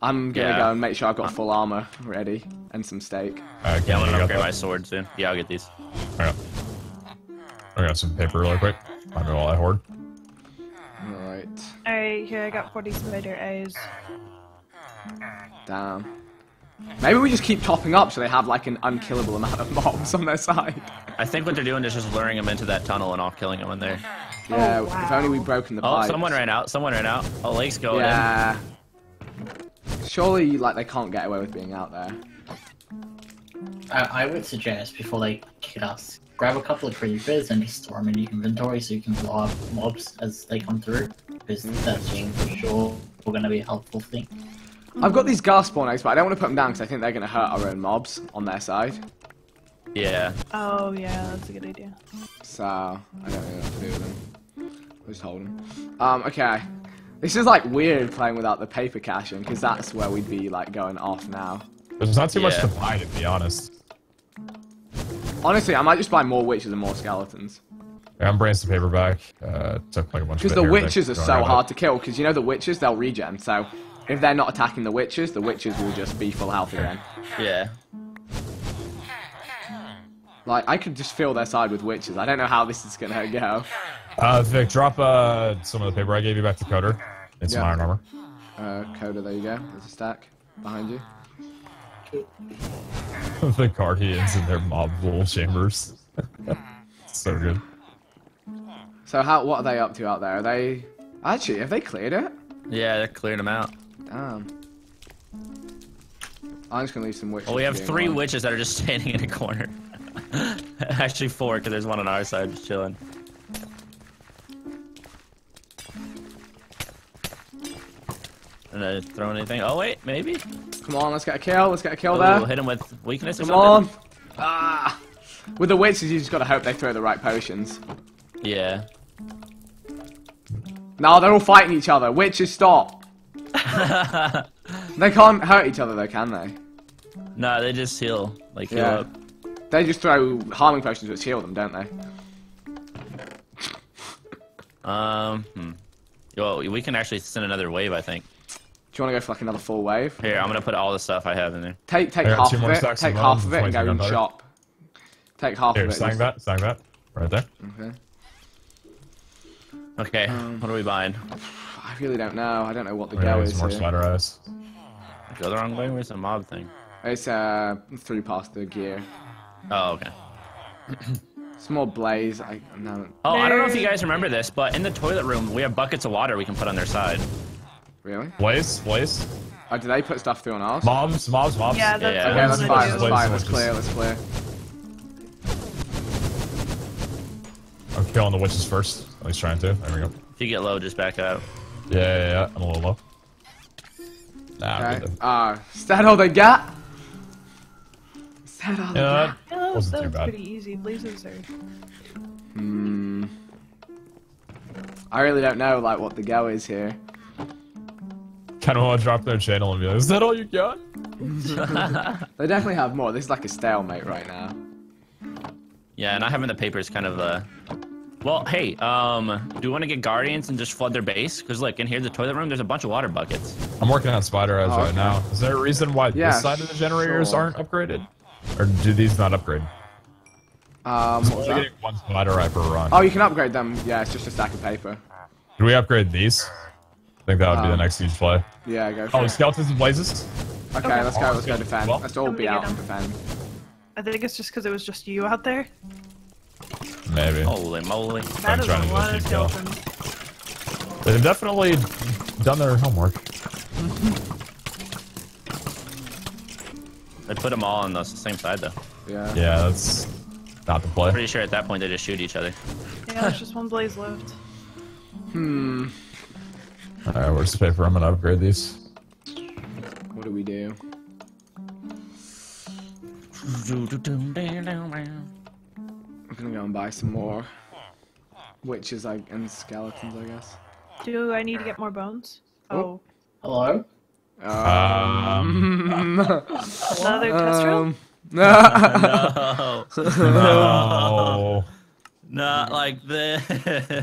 I'm gonna Yeah. go and make sure I've got uh. full armor ready and some steak. Alright, yeah, I'm you gonna got upgrade my sword soon. Yeah, I'll get these. Alright. I got some paper really quick. I know all I hoard. Alright. Alright, here I got 40 spider eyes. Damn. Maybe we just keep topping up so they have like an unkillable amount of mobs on their side. I think what they're doing is just luring them into that tunnel and off killing them in there. Yeah, Oh, if only we'd broken the Oh, pipes. someone ran out. Someone ran out. Oh, Lake's going in. Yeah. Surely, like, they can't get away with being out there. I, I would suggest before they kill us, grab a couple of creepers and just store them in your inventory so you can blow up mobs as they come through. Because that's for sure going to be a helpful thing. I've got these gas spawn eggs, but I don't want to put them down because I think they're going to hurt our own mobs on their side. Yeah. Oh, yeah, that's a good idea. So, I don't know what to do with them. We'll just hold them. Um, okay. This is, like, weird playing without the paper caching because that's where we'd be, like, going off now. There's not too much to buy, to be honest. Honestly, I might just buy more witches and more skeletons. Yeah, I'm bringing some paper back. Uh, took like a bunch Because the it here, but witches are so hard it. to kill, because you know the witches, they'll regen, so if they're not attacking the witches, the witches will just be full health again. Yeah. Like, I could just fill their side with witches. I don't know how this is gonna go. Uh, Vikk, drop uh, some of the paper I gave you back to Coda. It's some Yeah. iron armor. Uh, Coda, there you go. There's a stack behind you. the guardians in their mob wool chambers. so good. So how, what are they up to out there? Are they, actually, have they cleared it? Yeah, they're clearing them out. Damn. I'm just gonna leave some witches. Well, we have three one. witches that are just standing in a corner. Actually, four, because there's one on our side just chilling. And uh, throw anything? Oh wait, maybe. Come on, let's get a kill. Let's get a kill Ooh, there. hit him with weakness or Come on. something. Ah. With the witches, you just gotta hope they throw the right potions. Yeah. No, they're all fighting each other. Witches, stop. They can't hurt each other though, can they? no, they just heal. Like heal Yeah. up. They just throw harming potions which heal them, don't they? Um. Hmm. Yo, we can actually send another wave. I think. Do you want to go for like another full wave? Here, I'm gonna put all the stuff I have in there. Take take half of it. Take half of and it and go 23 and gunpowder. shop. Take half Here, of it. sang just- that, sang that. Right there. Okay. Okay, Um, what are we buying? I really don't know. I don't know what the We're go is get some more here. spider eyes. Go the wrong way. Where's the mob thing? It's uh through past the gear. Oh, okay. It's more blaze. I no Oh, I don't know if you guys remember this, but in the toilet room, we have buckets of water we can put on their side. Really. Blaze, blaze. Oh, do they put stuff through on ours? Mobs, mobs, mobs. Yeah, that's Yeah, Okay, let's I'm fire. Let's do. fire. Let's clear. Let's clear. I'm killing the witches first. At least trying to. There we go. If you get low, just back out. Yeah, yeah, yeah. I'm a little low. Nah, Okay. good. Uh, is that all they got? Is that all they got? Yeah, that was, Wasn't that too was bad. pretty easy. Blazes are. Hmm. I really don't know, like, what the go is here. Kind of want to drop their channel and be like, "Is that all you got?" They definitely have more. This is like a stalemate right now. Yeah, and not having the paper is kind of uh. Well, hey, um, do you want to get guardians and just flood their base? Because look, in here, the toilet room, there's a bunch of water buckets. I'm working on spider eyes Oh, right okay. now. Is there a reason why Yeah, this side of the generators sure. aren't upgraded, or do these not upgrade? Um, what that? getting one spider eye per run. Oh, you can upgrade them. Yeah, it's just a stack of paper. Do we upgrade these? I think that would be the Um, next huge play. Yeah, go for Oh, it. skeletons and blazes. Okay, let's go. Let's go defend. Well- Let's all I'm be out and defend. I think it's just because it was just you out there. Maybe. Holy moly! That is trying a lot of skeletons. They've definitely done their homework. They put them all on the same side though. Yeah. Yeah, that's not the play. Pretty sure at that point they just shoot each other. Yeah, there's just one blaze left. Hmm. Alright, where's the paper? I'm gonna upgrade these. What do we do? I'm gonna go and buy some more witches like and skeletons, I guess. Do I need to get more bones? Oh, Hello? Um, another test drill? Um, no, no. not like this.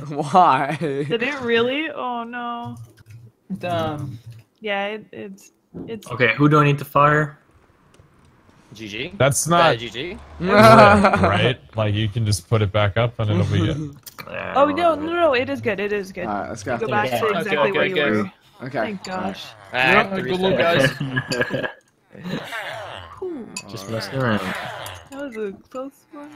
Why? Did it really? Oh no. Damn. Yeah, it, it's it's. Okay, who do I need to fire? GG. That's Bad not GG. right, right? Like you can just put it back up and it'll be good. Oh no, no, no! It is good. It is good. Alright, let's go. Go back to exactly okay, where you okay. were. Okay. Thank gosh. Ah, good three luck, guys. Just messing around. That was a close one.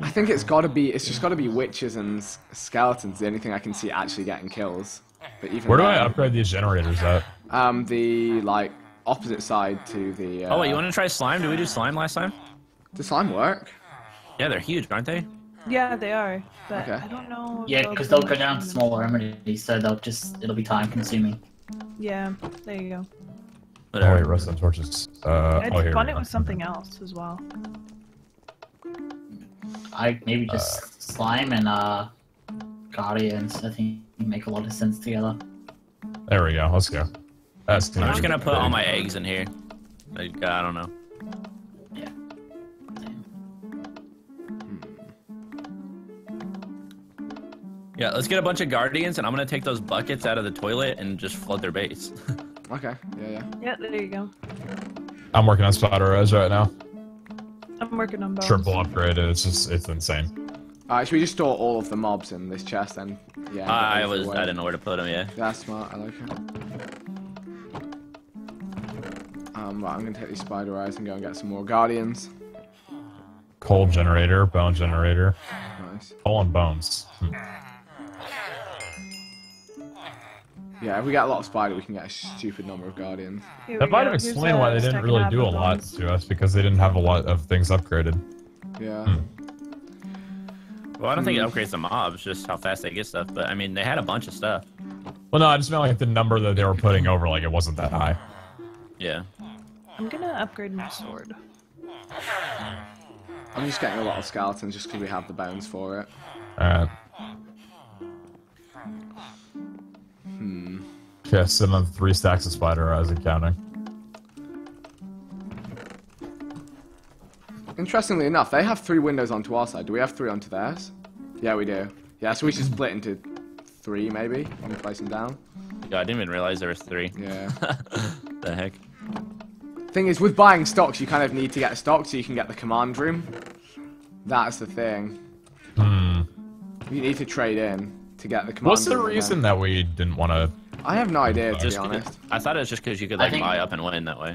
I think it's gotta be. It's just gotta be witches and skeletons. The only thing I can see actually getting kills. But even Where do I upgrade these generators at? Um, the like opposite side to the. Uh, Oh wait, you want to try slime? Did we do slime last time? Does slime work? Yeah, they're huge, aren't they? Yeah, they are, but Okay. I don't know. Yeah, because they'll go down to smaller remedies, so they'll just, it'll be time consuming. Yeah, there you go. Oh Whatever. wait, redstone torches. Uh, I'd oh, here fun it go. with something else as well. I maybe just uh, slime and uh guardians. I think make a lot of sense together. There we go. Let's go. That's I'm just gonna put all my eggs in here. Like, uh, I don't know. Yeah. Hmm. Yeah, let's get a bunch of guardians, and I'm gonna take those buckets out of the toilet and just flood their base. Okay. Yeah, yeah. Yeah, there you go. I'm working on spider eyes right now. I'm working on bones. Triple upgraded. It's just it's insane. Alright, should we just store all of the mobs in this chest then? Yeah. I get those was, away. I didn't know where to put them. Yeah. That's smart. I like it. Um, right, I'm gonna take these spider eyes and go and get some more guardians. Coal generator, bone generator, Nice. coal and bones. Hmm. Yeah, if we get a lot of spider, we can get a stupid number of guardians. Here That might have explained why they didn't really do a lot to us because they didn't have a lot of things upgraded. Yeah. Hmm. Well, I don't think it upgrades the mobs, just how fast they get stuff. But I mean, they had a bunch of stuff. Well, no, I just meant like the number that they were putting over, like it wasn't that high. Yeah. I'm gonna upgrade my sword. I'm just getting a lot of skeletons just because we have the bones for it. Alright. Okay, sitting on three stacks of spider eyes and counting. Interestingly enough, they have three windows onto our side. Do we have three onto theirs? Yeah, we do. Yeah, so we should split into three, maybe, when we place them down. Yeah, I didn't even realize there was three. Yeah. the heck? Thing is, with buying stocks, you kind of need to get a stock so you can get the command room. That's the thing. Hmm. You need to trade in to get the command room. What's the reason then- that we didn't want to? I have no idea, to Just be honest. I thought it was just because you could like think- buy up and win that way.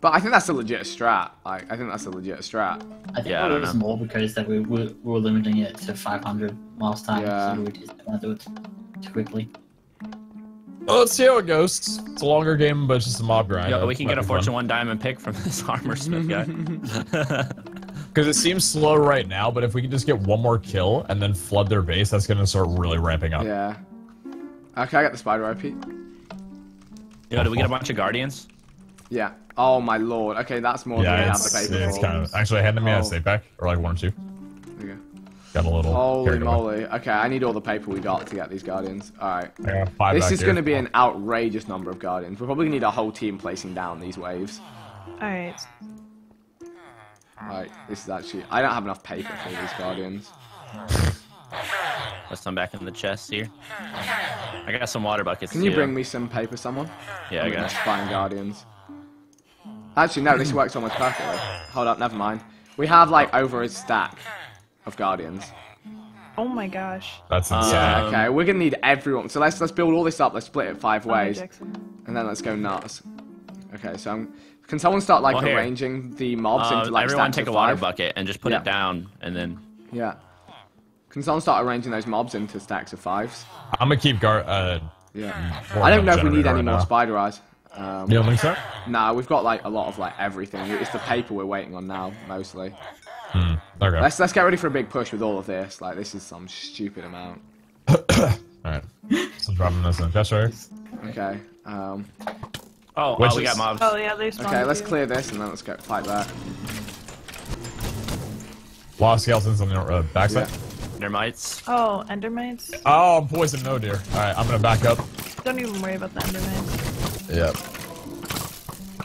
But I think that's a legit strat. Like, I think that's a legit strat. I think Yeah, I it don't was know. more because that we were, we were limiting it to 500 last time, Yeah. so we just didn't want to do it too quickly. Well, let's see how it goes. It's a longer game, but it's just a mob grind. Yeah, we can get a be fun. Fortune One diamond pick from this armor smith guy. Because it seems slow right now, but if we can just get one more kill and then flood their base, that's going to start really ramping up. Yeah. Okay, I got the spider IP. Yo, did we get a bunch of guardians? Yeah. Oh my lord. Okay, that's more than we Yeah, have it's, the paper it's for. kind of actually handed me Oh. a state pack or like one or two. There you go. Got a little. Holy carried away. moly. Okay, I need all the paper we got to get these guardians. Alright. I got five This is going to be an outrageous number of guardians. We're probably going to need a whole team placing down these waves. Alright. Alright, this is actually... I don't have enough paper for these guardians. Let's come back in the chest here. I got some water buckets. Can you too. bring me some paper, someone? Yeah, I I'm got gonna. Find guardians. Actually, no, this works almost perfectly. Hold up, never mind. We have like over a stack of guardians. Oh my gosh. That's insane. Yeah, Um, okay, we're gonna need everyone. So let's let's build all this up. Let's split it five ways, and then let's go nuts. Okay, so I'm, can someone start like Well, arranging the mobs Uh, into like everyone stacks take a of water five? bucket and just put Yeah. it down, and then Yeah. Can someone start arranging those mobs into stacks of fives? I'm gonna keep guard. Uh, Yeah. I don't know if we need generator any right more now. spider eyes. Um, you don't think so? Nah, we've got like a lot of like everything. It's the paper we're waiting on now, mostly. Hmm. Okay. Let's let's get ready for a big push with all of this. Like this is some stupid amount. All right. So dropping this in the chest right here. Okay. Um, oh, Which oh we is- got mobs. Oh yeah, they spawned okay, let's too. clear this and then let's go fight that. A lot of skeletons on the uh, backside. There mites. Oh, endermites? Oh, I'm poisoned. No, dear. All right, I'm gonna back up. Don't even worry about the endermites. Yep.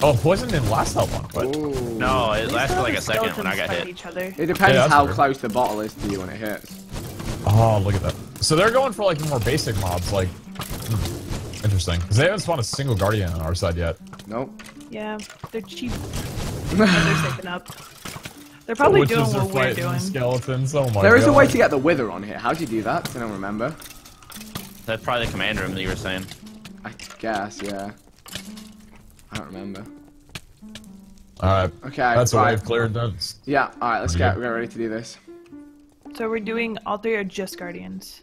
Oh, poison didn't last that long. But Ooh. No, it They lasted like a second when I got hit. Each other. It depends Yeah, how weird. close the bottle is to you when it hits. oh, look at that. So they're going for like more basic mobs, like. hmm, Interesting, because they haven't spawned a single guardian on our side yet. Nope. Yeah, they're cheap. and they're taken up. They're probably Witches doing what we're doing. Skeletons. Oh my There is a way to get the wither on here. How do you do that? I don't remember. That's probably the command room that you were saying. I guess, yeah. I don't remember. All right. Okay. That's a I've cleared. That's Yeah. All right. Let's Pretty get, good. get ready to do this. So we're doing all three or just guardians?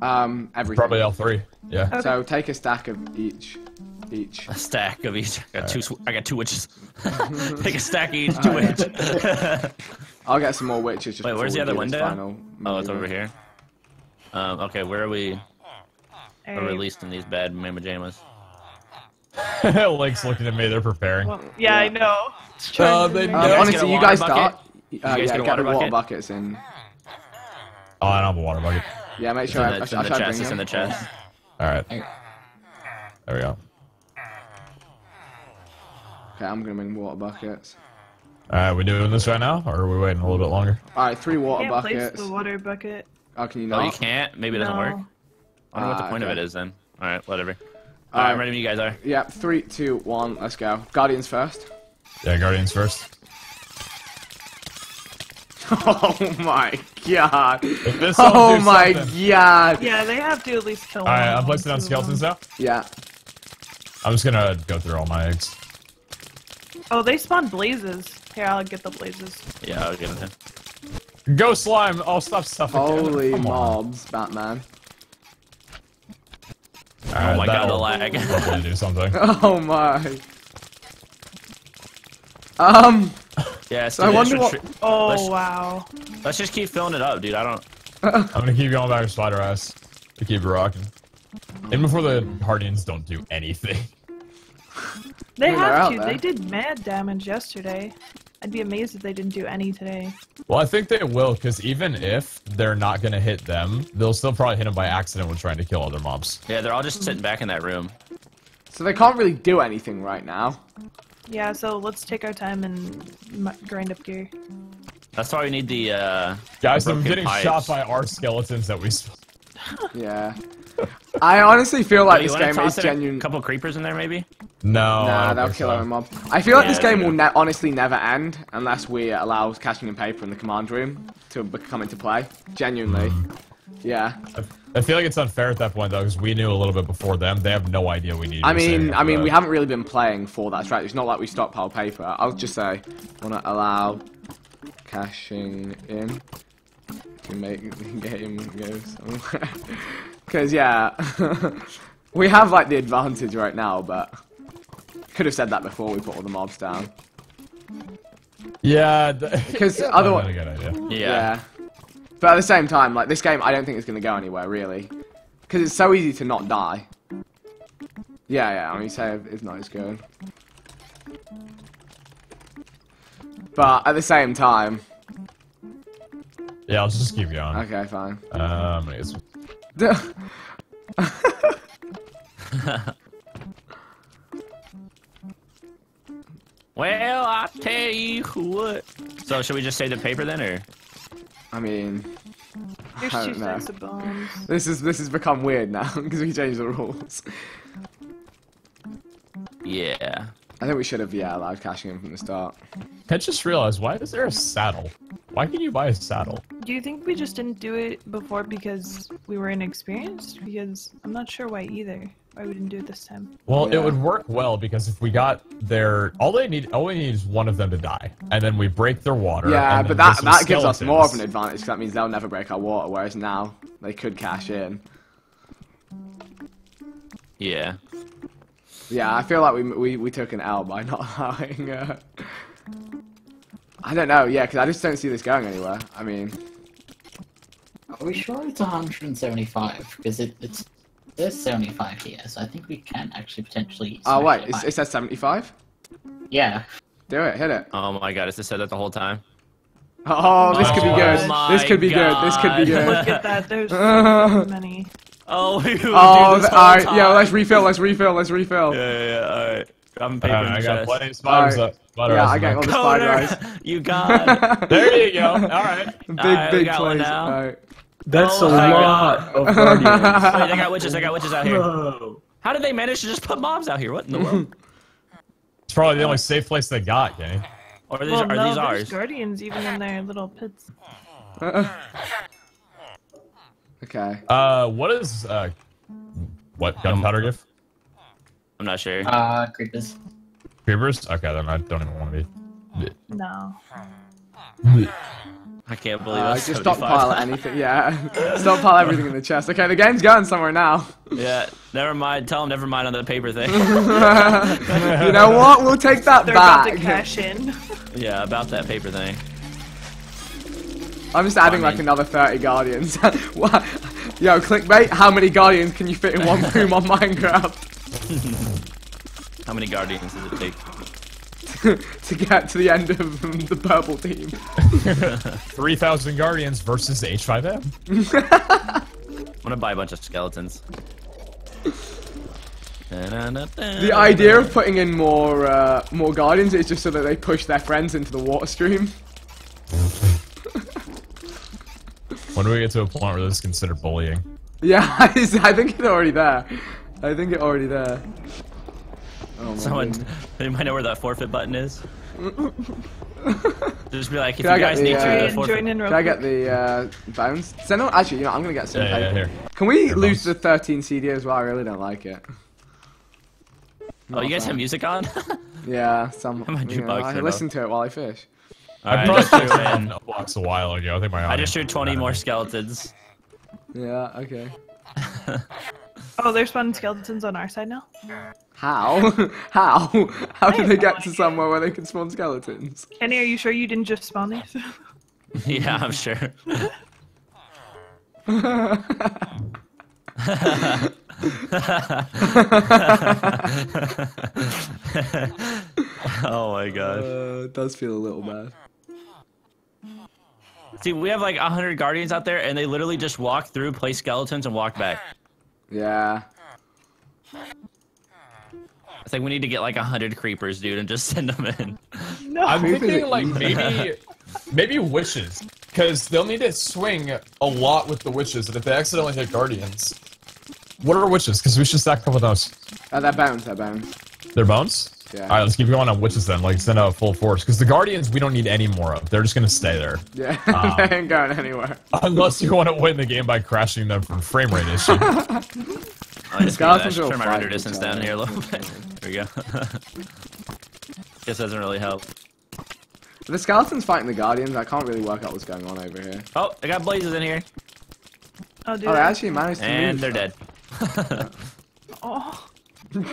Um, everything. probably all three. Yeah. Okay. So take a stack of each. Each. A stack of each. I got two. sw- I got two witches. Take a stack each. Two witches. I'll get some more witches. Just Wait, where's the other do this window? Final oh, it's over here. Um, okay, where are we? Are Alright. released in these bad mamma jamas? Lake's looking at me. They're preparing. Well, yeah, I know. Just trying Uh, they make- Um, You guys get honestly, you guys bucket? start. Uh, guys yeah, get a get water the water bucket? buckets in. Oh, I don't have a water bucket. Yeah, make It's sure in I, the, I, it's I, in the try to chest. bring It's in the chest. All right. There we go. Okay, I'm gonna bring water buckets. All right, we doing this right now, or are we waiting a little bit longer? All right, three water Can't place buckets. the water bucket. Oh, can you Oh, you can't. Maybe it doesn't work. No. I wonder what the Ah, point of it is then. All right, whatever. Alright. right, I'm ready when you guys are. Yeah, three, two, one. Let's go. Guardians first. Yeah, Guardians first. Oh my god. This Oh my something- god. Yeah, they have to at least kill All right, I'm placing or down skeletons them. now. Yeah. I'm just gonna go through all my eggs. Oh, they spawn blazes. Here, I'll get the blazes. Yeah, I'll get it. Go slime! Oh, stop suffocating. Holy Come on. mobs, Batman. All right, Oh my god, the lag. Hopefully do something. Oh my. Um. Yeah, So I wonder what. Oh, Let's- wow. Let's just keep filling it up, dude. I don't. I'm gonna keep going back to spider ass to keep rocking. Even before the Guardians don't do anything. They Yeah, they're have to. there. They did mad damage yesterday. I'd be amazed if they didn't do any today. Well, I think they will, because even if they're not gonna hit them, they'll still probably hit them by accident when trying to kill other mobs. Yeah, they're all just sitting back in that room. So they can't really do anything right now. Yeah, so let's take our time and grind up gear. That's why we need the. uh Guys, I'm getting pipes. shot by our skeletons that we. Yeah. I honestly feel like this game toss is genuine. A couple creepers in there, maybe. no, I Nah, don't they'll kill so. our mob. I feel like Yeah, this game yeah. will ne- honestly never end unless we allow cashing in paper in the command room to come into play. Genuinely. Mm. Yeah. I feel like it's unfair at that point though, because we knew a little bit before them. They have no idea we need. I mean, I mean, we haven't really been playing for that strategy. It's not like we stockpile paper. I'll just say, want to allow cashing in to make the game go somewhere. Because yeah, we have like the advantage right now, but could have said that before we put all the mobs down. Yeah, Because yeah, otherwise- not a. Yeah. But at the same time, like this game, I don't think it's gonna go anywhere really, because it's so easy to not die. Yeah, yeah. I mean, save is not as good. But at the same time, Yeah, I'll just keep going. okay, fine. Um, I guess Well, I tell you what. So should we just save the paper then, or? I mean, There's I two don't know. stacks of bombs. this is this has become weird now because we changed the rules. Yeah. I think we should have yeah allowed cashing in from the start. I just realized why is there a saddle? Why can you buy a saddle? Do you think we just didn't do it before because we were inexperienced? Because I'm not sure why either. Why we didn't do it this time. Well, Yeah. it would work well because if we got their all they need, all we need is one of them to die, and then we break their water. Yeah, but that that gives us more of an advantage because that means they'll never break our water, whereas now they could cash in. Yeah. Yeah, I feel like we we, we took an L by not allowing. Uh... I don't know, yeah, because I just don't see this going anywhere. I mean, Are we sure it's 175? Because it, it's there's 75 here, so I think we can actually potentially. oh wait, it it's, by- it says 75. yeah. Do it, hit it. Oh my god, is just said that the whole time. Oh, this could be Oh good. This could be good. This could be good. Look at that. There's so many. Oh, we would Oh, do this alright, yeah, let's refill, let's refill, let's refill. Yeah, yeah, yeah, alright. I'm Uh, paper in I the got plenty of spiders Alright. up. Spider Yeah, I got all the spider eyes. You got. There you go. All right. Big, Alright, big got one plays. now. Alright. That's Oh a my lot of guardians. Wait, I got witches. I got witches out here. Whoa. How did they manage to just put mobs out here? What in the world? It's probably the only safe place they got, Kenny. Or are these, Well, are no, these ours? guardians even in their little pits. Okay. Uh, what is uh, what gunpowder give? I'm not sure. Uh, creepers. Creepers? Okay, then I don't even want to be. No. I can't believe Uh, just 75. stockpile anything. Yeah, stockpile everything in the chest. Okay, the game's going somewhere now. Yeah, never mind. Tell them never mind on the paper thing. you know what? We'll take that They're about to cash in. yeah, about that paper thing. I'm just adding I like another 30 guardians. what? Yo, clickbait. How many guardians can you fit in one room on Minecraft How many guardians does it take? to get to the end of the purple team? Three thousand guardians versus H5M. I'm gonna buy a bunch of skeletons. The idea of putting in more uh, more guardians is just so that they push their friends into the water stream. When do we get to a point where this is considered bullying? Yeah, I think it's already there. I think it's already there. Oh Someone, goodness. anybody know where that forfeit button is? Just be like, if Can I you get guys the, need uh, to, Join forfeit. join in real Can I quick. get the uh, bones? So no, actually, you know, I'm gonna get some Yeah, yeah, paper. here. Can we Here, lose bones. the 13 CD as well? I really don't like it. Oh, you guys have music on? Yeah, some. My You know, I listen to it while I fish. I Alright, brought just threw in. blocks a while ago. I think my I just threw 20 more skeletons. Yeah. Okay. Oh, they're spawning skeletons on our side now? How? How? How did have they get to somewhere where they can spawn skeletons? Kenny, are you sure you didn't just spawn these? yeah, I'm sure. oh my gosh. Uh, it does feel a little bad. See, we have like 100 guardians out there, and they literally just walk through, play skeletons, and walk back. Yeah. I think we need to get like 100 creepers, dude, and just send them in. no. I'm thinking like maybe maybe witches, because they'll need to swing a lot with the witches, and if they accidentally hit guardians, what are witches? Because we should stack up with those. Uh, bounce, that bounce. They're bones. Their bones. Yeah. All right, let's keep going on witches then. Like send out full force, because the guardians we don't need any more of. They're just gonna stay there, Yeah. Um, they ain't going anywhere. unless you want to win the game by crashing them from frame rate issue. I just Skeletons turn will my render distance down here a little bit. There we go. Guess doesn't really help. The skeletons fighting the guardians. I can't really work out what's going on over here. Oh, I got blazes in here, Oh, dude. Oh, they actually managed to and move. they're dead. Oh,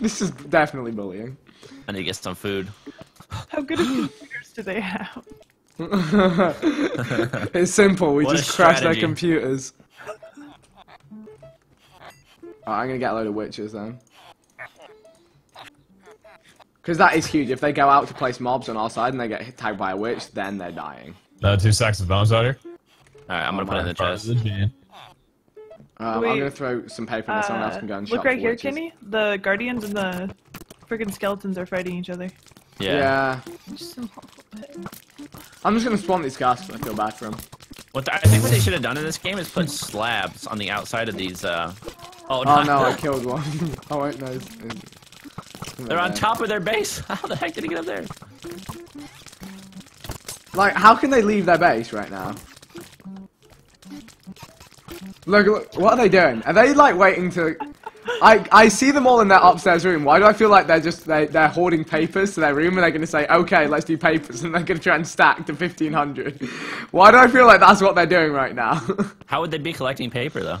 This is definitely bullying. I need to get some food. how good of computers? do they have? it's simple. We What just crash their computers. Alright, I'm gonna get a load of witches then. Because that is huge. If they go out to place mobs on our side and they get hit- tagged by a witch, then they're dying. Uh, two sacks of bones out here. All right, I'm gonna put it in the chest. Um, I'm gonna throw some paper and then someone else Uh, can go and look right here. Kenny. The guardians and the freaking skeletons are fighting each other. Yeah. Yeah. Just a little bit. I'm just gonna spawn these guys. I feel bad for them. What the, I think what they should have done in this game is put slabs on the outside of these. Uh... Oh, Oh no, I killed one. oh wait, no. it's- it's- They're on top of their base. How the heck did he get up there? Like, how can they leave their base right now? Look, look, what are they doing? Are they like waiting to? I I see them all in their upstairs room. Why do I feel like they're just they they're hoarding papers to their room and they're gonna say, okay, let's do papers, and they're gonna try and stack to fifteen hundred. Why do I feel like that's what they're doing right now? How would they be collecting paper though?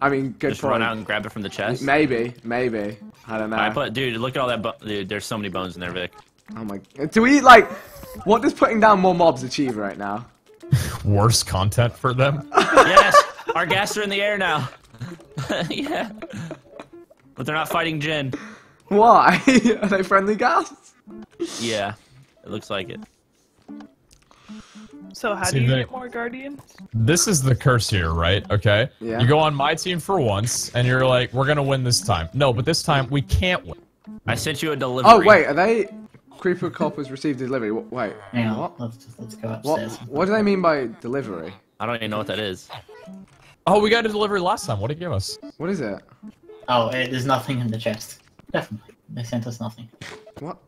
I mean, good Just point. run out and grab it from the chest. Maybe, maybe. I don't know. I put, dude, look at all that. Dude, there's so many bones in there, Vikk. oh my. Do we like? What does putting down more mobs achieve right now? Worse content for them. yes, our gas are in the air now. yeah, but they're not fighting Jin. Why? Are they friendly gas? Yeah, it looks like it. So how See, do you they- get more guardians? This is the curse here, right? Okay. Yeah. You go on my team for once, and you're like, "We're gonna win this time." No, but this time we can't win. I sent you a delivery. Oh wait, are they? Creeper coppers received delivery. Wait, Hang on, what? let's let's go upstairs. What? What do they mean by delivery? I don't even know what that is. Oh, we got a delivery last time. What did you give us? What is it? Oh, eh, there's nothing in the chest. Definitely, they sent us nothing. What?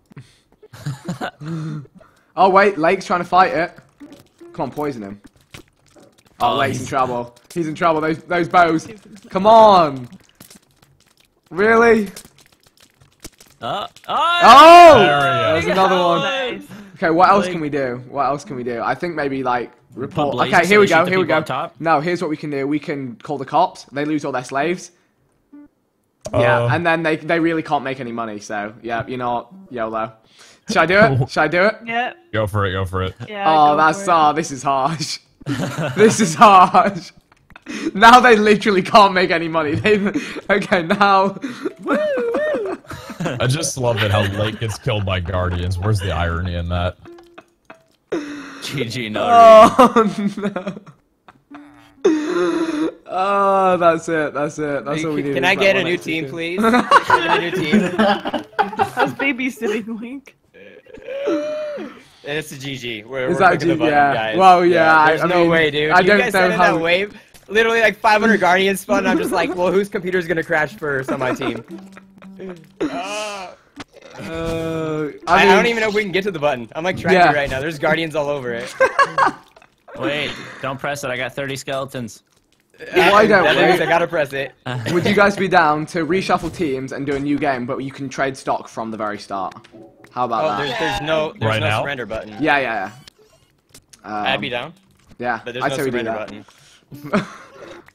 oh wait, Lake's trying to fight it. Come on, poison him. Oh, Oh, Lake's in trouble. He's in trouble. Those those bows. Come on. Really? Uh, oh! Oh! There we go. There's another one. Nice. Okay, what else Like- can we do? What else can we do? I think maybe like report. blazes Okay, here we go. Here we go. top? No, here's what we can do. We can call the cops. They lose all their slaves. Yeah, Uh, and then they they really can't make any money. So yeah, you know, what? YOLO. Should I do it? Should I do it? Yeah. Go for it. Go for it. Yeah. Oh, that's for it. oh, this is harsh. this is harsh. Now they literally can't make any money. They, okay, now. I just love it how Lake gets killed by guardians. Where's the irony in that? GG, no. Oh no. Oh, that's it. That's it. That's all we need. Can I get a new team, please? Can I get a new team? How's babysitting Link? And it's a GG. We're, Is we're that clicking the G- button, yeah. guys. Well, yeah, I- There's I no mean, way, dude. I you don't guys know sent how- that wave. Literally like 500 Guardians spawned. and I'm just like, well, whose computer's gonna crash first on my team? Uh, Uh, I, I, I don't even know if we can get to the button. I'm like trying Yeah. to right now. There's Guardians all over it. Wait, don't press it. I got 30 skeletons. Why don't that we? I gotta press it. Would you guys be down to reshuffle teams and do a new game, but you can trade stock from the very start? How about Oh, that? there's there's no there's Right no now? surrender button. Yeah, yeah, yeah. Um, I'd be down, Yeah, but there's I'd no say we do surrender that. button.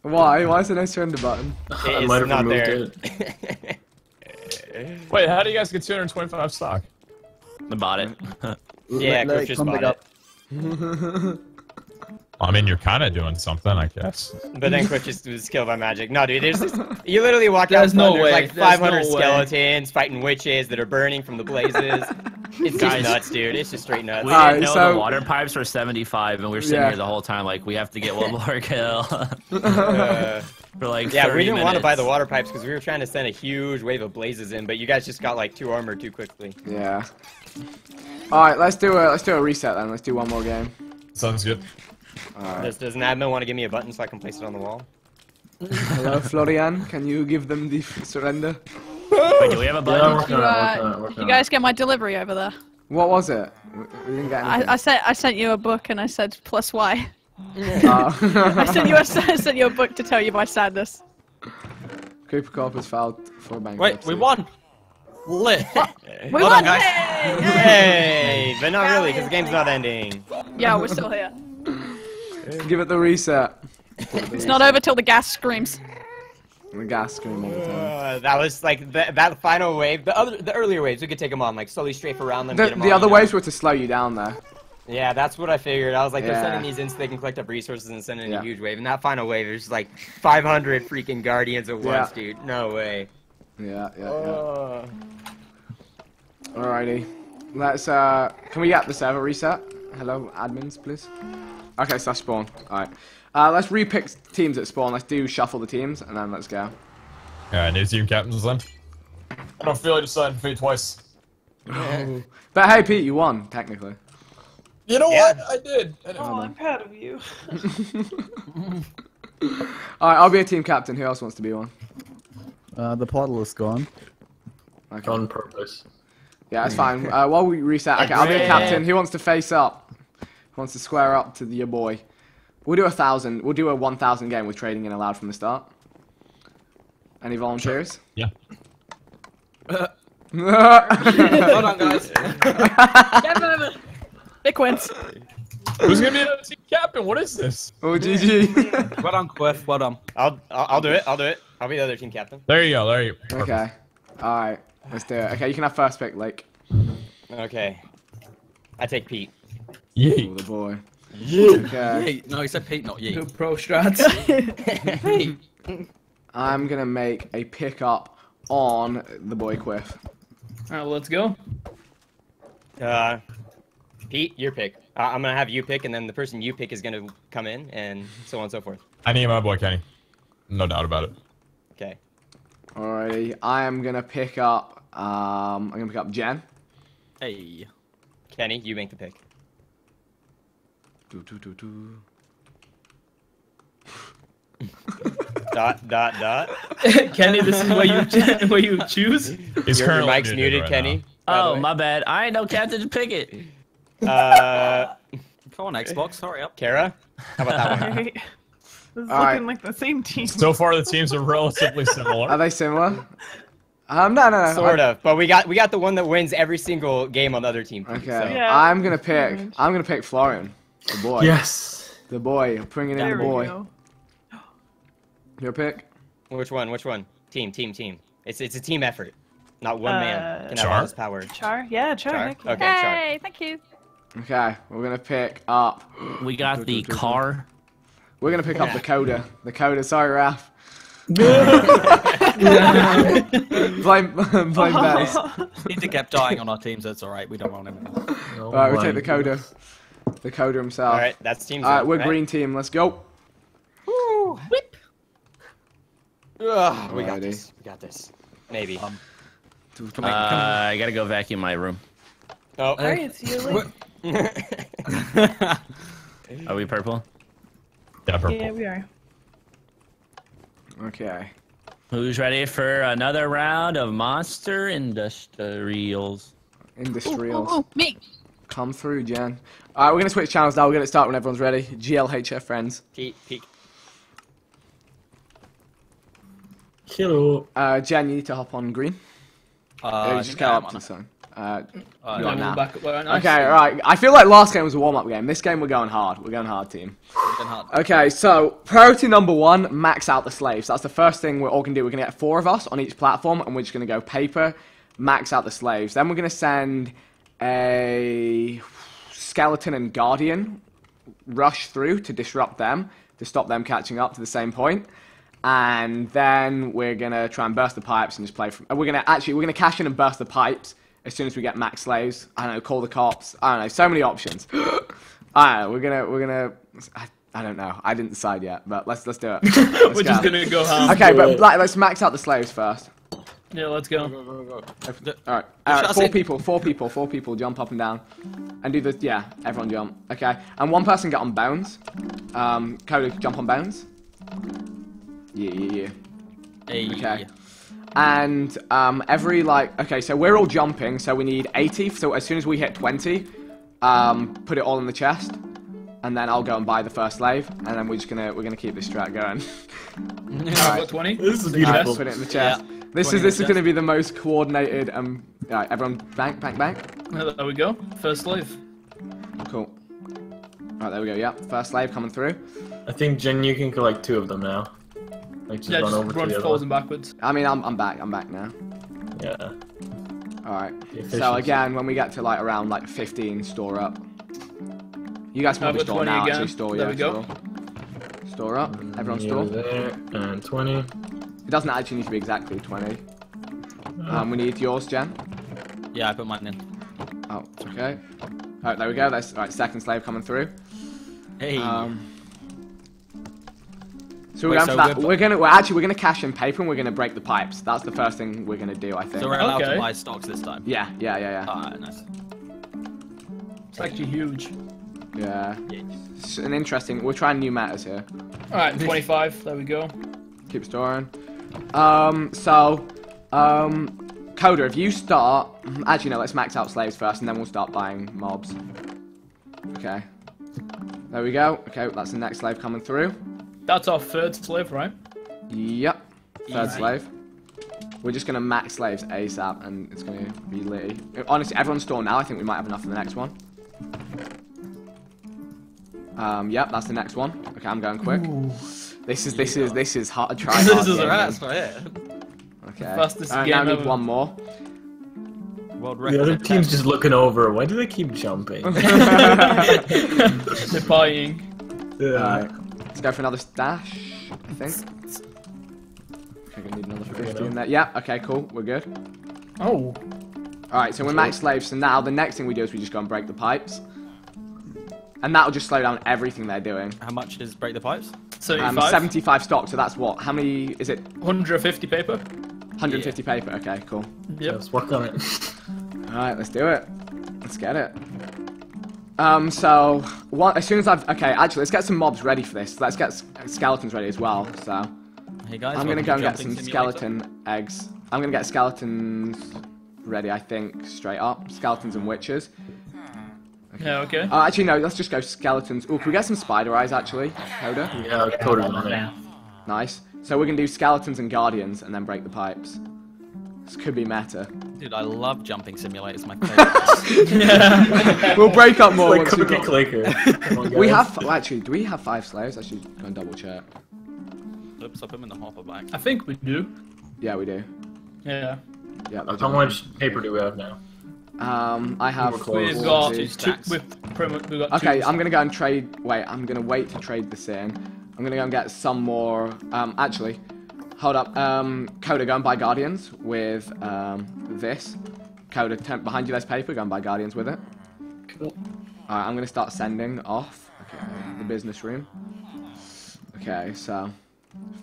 Why? Why is there no surrender button? I It's might have not removed there. it. Wait, how do you guys get 225 stock? I bought it. yeah, Let- let Coach just bought back it. I mean, you're kind of doing something, I guess. But then Coach just was killed by magic. No, dude, there's just, you literally walk There's out. no there's way. like There's 500 no way. skeletons fighting witches that are burning from the blazes. It's just Guys. nuts, dude. It's just straight nuts. We Alright, didn't know so- the water pipes were 75, and we were sitting Yeah. here the whole time like, we have to get one more kill. Uh, For like yeah, 30 we didn't want to buy the water pipes because we were trying to send a huge wave of blazes in, but you guys just got like two armor too quickly. Yeah. All right, let's do a let's do a reset then. Let's do one more game. Sounds good. All right. Does, does an admin want to give me a button so I can place it on the wall? Hello, Florian. Can you give them the surrender? Wait, do we have a button? I'm You, uh, working on it, working you guys get my delivery over there. What was it? We we didn't get. I, I sent I sent you a book and I said plus Y. Oh. I sent you a, I sent you a book to tell you my sadness. Cooper Corp has filed for bankruptcy. Wait, bankruptcy. we won! Lit! We Well won! done, guys. Hey! Hey, but not really because the game's not ending. Yeah, we're still here. Give it the reset. It's not over till the gas screams. The gas scream all the time. Uh, that was like the, that final wave. The other, the earlier waves, we could take them on, like slowly strafe around them. The, get 'em the on, other you know? waves were to slow you down there. Yeah, that's what I figured. I was like, they're Yeah. sending these in so they can collect up resources and send in Yeah. a huge wave. And that final wave is just like 500 freaking guardians at Yeah. once, dude. No way. Yeah, yeah, yeah. Uh, Alrighty. Let's, uh, can we get the server reset? Hello, admins, please. Okay, so that's spawn. Alright. Uh, let's repick teams at spawn. Let's do shuffle the teams, and then let's go. Alright, new team captains then. I don't feel like deciding fate twice. But hey, Pete, you won, technically. You know Yeah. what? I did. I did. Oh, I'm proud of you. Alright, I'll be a team captain. Who else wants to be one? Uh, the portal is gone. Okay. On purpose. Yeah, that's fine. Uh, while we reset, okay, I'll be a captain. Who wants to face up? Who wants to square up to the, your boy? We'll do a thousand. We'll do a one thousand game with trading in allowed from the start. Any volunteers? Yeah. Hold on, guys. Nick wins. Who's gonna be the team captain? What is this? oh, GG. Well done, Cliff. Well done. I'll, I'll I'll do it. I'll do it. I'll be the other team captain. There you go. There you go. okay. Alright, let's do it. Okay, you can have first pick, Lake. Okay. I take Pete. Oh, the boy. Okay. Yeet. No, he said Pete, not Two Yeet. pro strats. I'm gonna make a pickup on the boy Quiff. Alright, let's go. Uh, Pete, your pick. Uh, I'm gonna have you pick, and then the person you pick is gonna come in, and so on and so forth. I need my boy Kenny. No doubt about it. Okay. Alrighty, I am gonna pick up. Um, I'm gonna pick up Jen. Hey. Kenny, you make the pick. Doo, doo, doo, doo. Dot dot dot. Kenny, this is what you what you choose. He's Your, your mic's muted, right Kenny. now. Oh, my bad. I ain't no captain to pick it. Uh, Come on, Xbox. Hurry up. Kara, how about that one? This is Alright. looking like the same team. So far, the teams are relatively similar. Are they similar? Um, no, no, no. Sort of, but we got we got the one that wins every single game on the other team. Okay, so- Yeah, I'm gonna pick. I'm gonna pick Florian, the boy. Yes. The boy. Bringing in the boy. go. Your pick. Which one? Which one? Team, team, team. It's it's a team effort. Not one Uh, man can have all this power. Char? Yeah, Char. Char? heck yeah. Okay, Char. Hey, thank you. Okay, we're gonna pick up. We got the car. We're gonna pick up the coda. The coda. Sorry, Raf. blame, blame Bez. He kept dying on our teams. That's all right. We don't want him. Oh Alright, we my take the coda. The coda himself. All right, that's team. Alright, we're right? green team. Let's go. Ugh, we got this. We got this. Maybe. Um, Uh, I gotta go vacuum my room. oh. Alright, see you later. Are we purple? Yeah, purple. Yeah, we are. Okay. Who's ready for another round of Monster Industrials? Industrials. Oh, me. Come through, Jen. Alright, we're gonna switch channels now. We're gonna start when everyone's ready. GLHF friends. Pete, Pete. Hello. Uh, Jen, you need to hop on green. Uh, just yeah, go I'm up to on the sun. Uh, Go Yeah, on we'll now. back up where I- okay, right. I feel like last game was a warm-up game. This game we're going hard. We're going hard, team. Been hard. Okay, so priority number one, max out the slaves. That's the first thing we're all gonna do. We're gonna get four of us on each platform, and we're just gonna go paper, max out the slaves. Then we're gonna send a skeleton and guardian rush through to disrupt them, to stop them catching up to the same point. And then we're gonna try and burst the pipes and just play from. We're gonna actually we're gonna cash in and burst the pipes as soon as we get max slaves. I don't know, call the cops. I don't know, so many options. I don't know. We're gonna we're gonna. I, I don't know. I didn't decide yet, but let's let's do it. Let's We're just gonna go ham. Okay, but like, let's max out the slaves first. Yeah, let's go. All right, all right. shots Four people, four people, four people. Jump up and down, and do the yeah. Everyone jump. Okay, and one person get on bones. Um, Cody, jump on bones. Yeah, yeah, yeah. Hey. Okay. And um, every like, okay, so we're all jumping, so we need 80. So as soon as we hit 20, um, put it all in the chest, and then I'll go and buy the first slave, and then we're just gonna we're gonna keep this strat going. I've 20. This is Alright, beautiful. put it in the chest. This is this the is gonna be the most coordinated. Um, alright, everyone, bank, bank, bank. There we go. First slave. Cool. Right, there we go. Yeah, first slave coming through. I think Jen, you can collect two of them now. Like just Yeah, run just over run to the forwards and backwards. I mean, I'm I'm back. I'm back now. Yeah. All right. So again, when we get to like around like 15, store up. You guys can I've probably store 20 now. again. Actually, store. There yeah, we go. Store. store up. Everyone Yeah, store. there and twenty. It doesn't actually need to be exactly 20. Um, we need yours, Jen. Yeah, I put mine in. Oh, okay. Alright, there we go. That's right. Second slave coming through. Hey. Um, so we're Wait, going so for that. we're- We're, gonna. We're actually we're gonna cash in paper and we're gonna break the pipes. That's the first thing we're gonna do. I think. so we're allowed Okay. to buy stocks this time. yeah, yeah, yeah, yeah. Alright, nice. It's actually huge. Yeah. It's an interesting. We're trying new matters here. Alright, 25. There we go. Keep storing. Um. So, um, Coda, if you start. Actually, no. Let's max out slaves first, and then we'll start buying mobs. Okay. There we go. Okay, that's the next slave coming through. That's our third slave, right? Yep. Third Easy. slave. We're just gonna max slaves ASAP, and it's gonna be litty. Honestly, everyone's store now. I think we might have enough for the next one. Um, yep, that's the next one. Okay, I'm going quick. This is this is this is hard. to Try This hard is game, right. man. right here. Okay. Fastest Alright, now I need ever. one more. World The other team's just looking over. Why do they keep jumping? They're buying. Alright. Let's go for another stash. I think. I think I need another 50 in there. Yeah. Okay. Cool. We're good. Oh. Alright, so we're max slaves, so now the next thing we do is we just go and break the pipes. And that'll just slow down everything they're doing. How much is break the pipes? Um, 75. 75 stock, so that's what? How many is it? 150 paper. 150 paper. Okay, cool. Yep. Let's work on it. Alright, let's do it. Let's get it. Um, so, what, as soon as I've, okay, actually, let's get some mobs ready for this. Let's get skeletons ready as well, so. Hey guys, I'm gonna go and get some Simulator. skeleton eggs. I'm gonna get skeletons ready, I think, straight up. Skeletons and witches. Yeah, okay. Oh, actually, no, let's just go skeletons. Oh, can we get some spider eyes, actually? Coda? Yeah, Coda's on it. Nice. So we're gonna do skeletons and guardians and then break the pipes. This could be meta. Dude, I love jumping simulators. My favorite. we'll break up more It's like once we cookie got... clicker. Come on, We have, well, actually, do we have five slaves? I should go and double check. Oops, I put them in the hopper bag. I think we do. Yeah, we do. Yeah. Yeah. How much paper do we have now? Um, I have. We're close. We've got 40. two. stacks. We've pretty much we've got Okay, two. I'm gonna go and trade. Wait, I'm gonna wait to trade this in. I'm gonna go and get some more. Um, actually, hold up. Um, Coda, go and buy guardians with um this. Coda, turn, behind you there's paper. Go and buy guardians with it. Cool. Alright, I'm gonna start sending off. Okay, the business room. Okay, so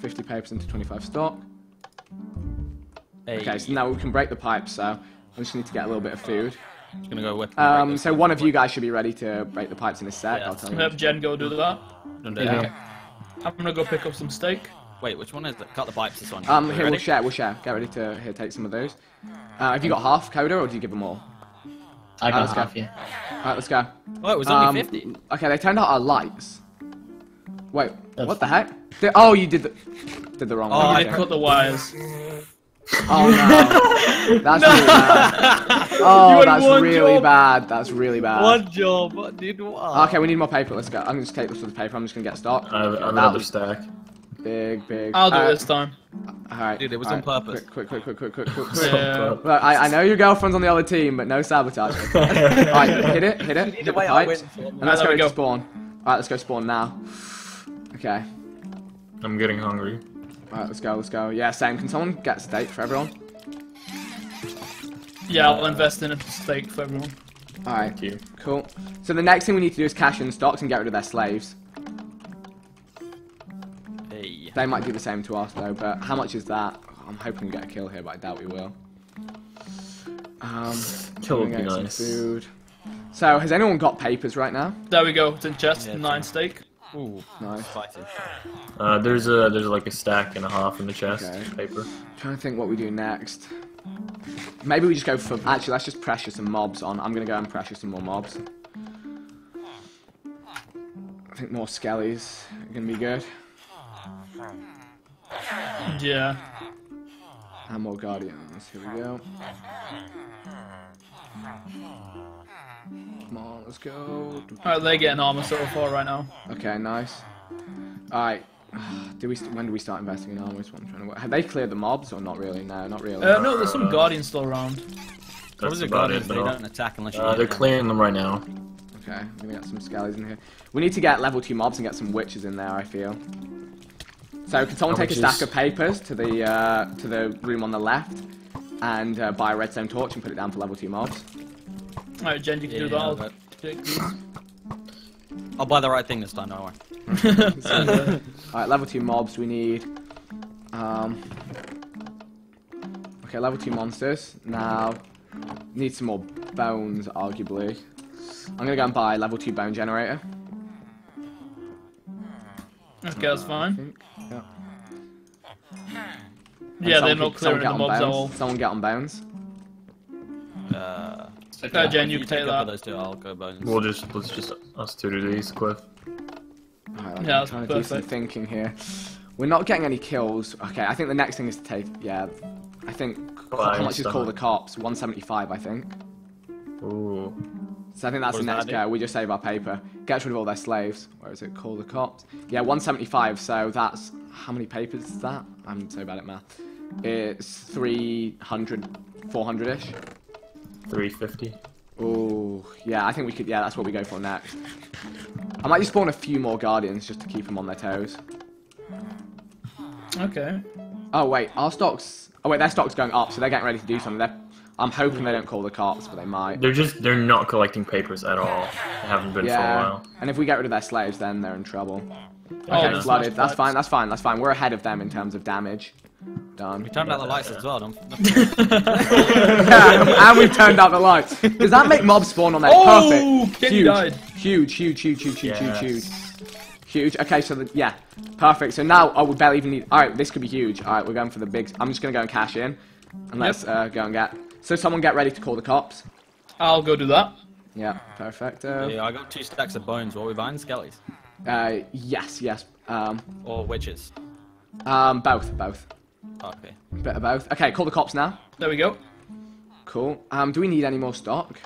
50 papers into 25 stock. Hey, Okay, so now we can break the pipes. So I just need to get a little bit of food. just gonna go whip. Um, so one of you guys should be ready to break the pipes in a sec. Yeah. I'll tell you. Have Jen go do that. Yeah. Okay. I'm gonna go pick up some steak. Wait, which one is it? Cut the pipes. This one. Um, You here we'll share. We'll share. Get ready to here take some of those. Uh, have you got half Coda, or do you give them all? I let's got go. half, yeah. Alright, let's go. Oh, it was only Um, 50. Okay, they turned out our lights. Wait, That's what the heck? Did- oh, you did the did the wrong Oh, one. I okay. cut the wires. Oh no, that's really bad. Oh, that's really job. bad. That's really bad. job, dude. What? Okay, we need more paper. Let's go. I'm gonna just take this with the paper. I'm just gonna get stock. I have, I have another was stack. Big, big. I'll do Uh, it this time. Alright. Dude, it was alright, on purpose. Quick, quick, quick, quick, quick, quick, quick, quick. Yeah. Look, I, I know your girlfriend's on the other team, but no sabotage. Alright, hit it, hit it, hit the way I pipes, win. and let's go we to go. spawn. Alright, let's go spawn now. Okay. I'm getting hungry. Alright, let's go, let's go. Yeah, same. Can someone get steak for everyone? Yeah, I'll invest in a steak for everyone. Alright, Thank you. cool. So the next thing we need to do is cash in stocks and get rid of their slaves. Hey. They might do the same to us though, but how much is that? I'm hoping we get a kill here, but I doubt we will. Um, Kill would be get some nice. Food. So, has anyone got papers right now? There we go. It's in chest. Yeah, nine steak. Ooh, Nice. spicy. Uh, there's a there's like a stack and a half in the chest. Okay. Paper. trying to think what we do next. Maybe we just go for. Actually, let's just pressure some mobs on. I'm gonna go and pressure some more mobs. I think more skellies are gonna be good. Yeah. And more guardians. Here we go. Come on, let's go. Alright, they're getting armor so far right now. Okay, nice. Alright. Do we? St- when do we start investing in armor? Is what I'm trying to. work- Have they cleared the mobs or not really? No, not really. Uh, no, there's some guardians still around. What That's was it about guardians? it. they don't attack unless you. Uh, they're them. clearing them right now. Okay, I'm gonna get some skellies in here. We need to get level two mobs and get some witches in there. I feel. So, can someone How take a stack is- of papers to the uh, to the room on the left, and uh, buy a redstone torch and put it down for level two mobs? Alright, Jen, you can do Yeah, that. I'll but- take these. I'll buy the right thing this time, don't worry. Alright, level 2 mobs we need. Um, okay, level 2 monsters. Now, need some more bones, arguably. I'm gonna go and buy a level 2 bone generator. Okay, that's I fine. Yeah. Yeah, they're someone not can- someone clearing get the on mobs at all. Someone get on bones. Uh, So, Uh, Jen, you if can take go for that. those two, I'll go bones. We'll just let's just us two do these, Cliff. Alright, I'm Yeah, that's trying to do some thinking here. We're not getting any kills. Okay, I think the next thing is to take. Yeah, I think. Buy how much is stuff. called the cops? 175, I think. Ooh. So I think that's What the next that go. We just save our paper. Gets rid of all their slaves. Where is it? Call the cops. Yeah, 175. So that's how many papers is that? I'm so bad at math. It's 300, 400 ish. 350. Oh, yeah. I think we could. Yeah, that's what we go for next. I might just spawn a few more guardians just to keep them on their toes. Okay. Oh wait, our stocks. Oh wait, their stock's going up, so they're getting ready to do something. They're, I'm hoping they don't call the cops, but they might. They're just they're not collecting papers at all. They haven't been for a Yeah, while. and if we get rid of their slaves, then they're in trouble. Oh, Okay, that's flooded. That's pipes. fine. That's fine. That's fine. We're ahead of them in terms of damage. Done. We turned out the lights as well, don't yeah, and we've turned out the lights. Does that make mobs spawn on there? Oh, Perfect. Kenny huge. died. Huge, huge, huge, huge, huge, huge, huge. Yes. Huge. Okay, so the, yeah, perfect. So now, oh, would barely even need. All right, this could be huge. All right, we're going for the big. I'm just gonna go and cash in, and let's uh, go and get. So someone get ready to call the cops. I'll go do that. Yeah, perfect. Yeah, I got two stacks of bones. What are we buying? Skellies? Uh, yes, yes. Um, Or witches? um, both, both. Okay. Bit of both. Okay, call the cops now. There we go. Cool. Um, do we need any more stock?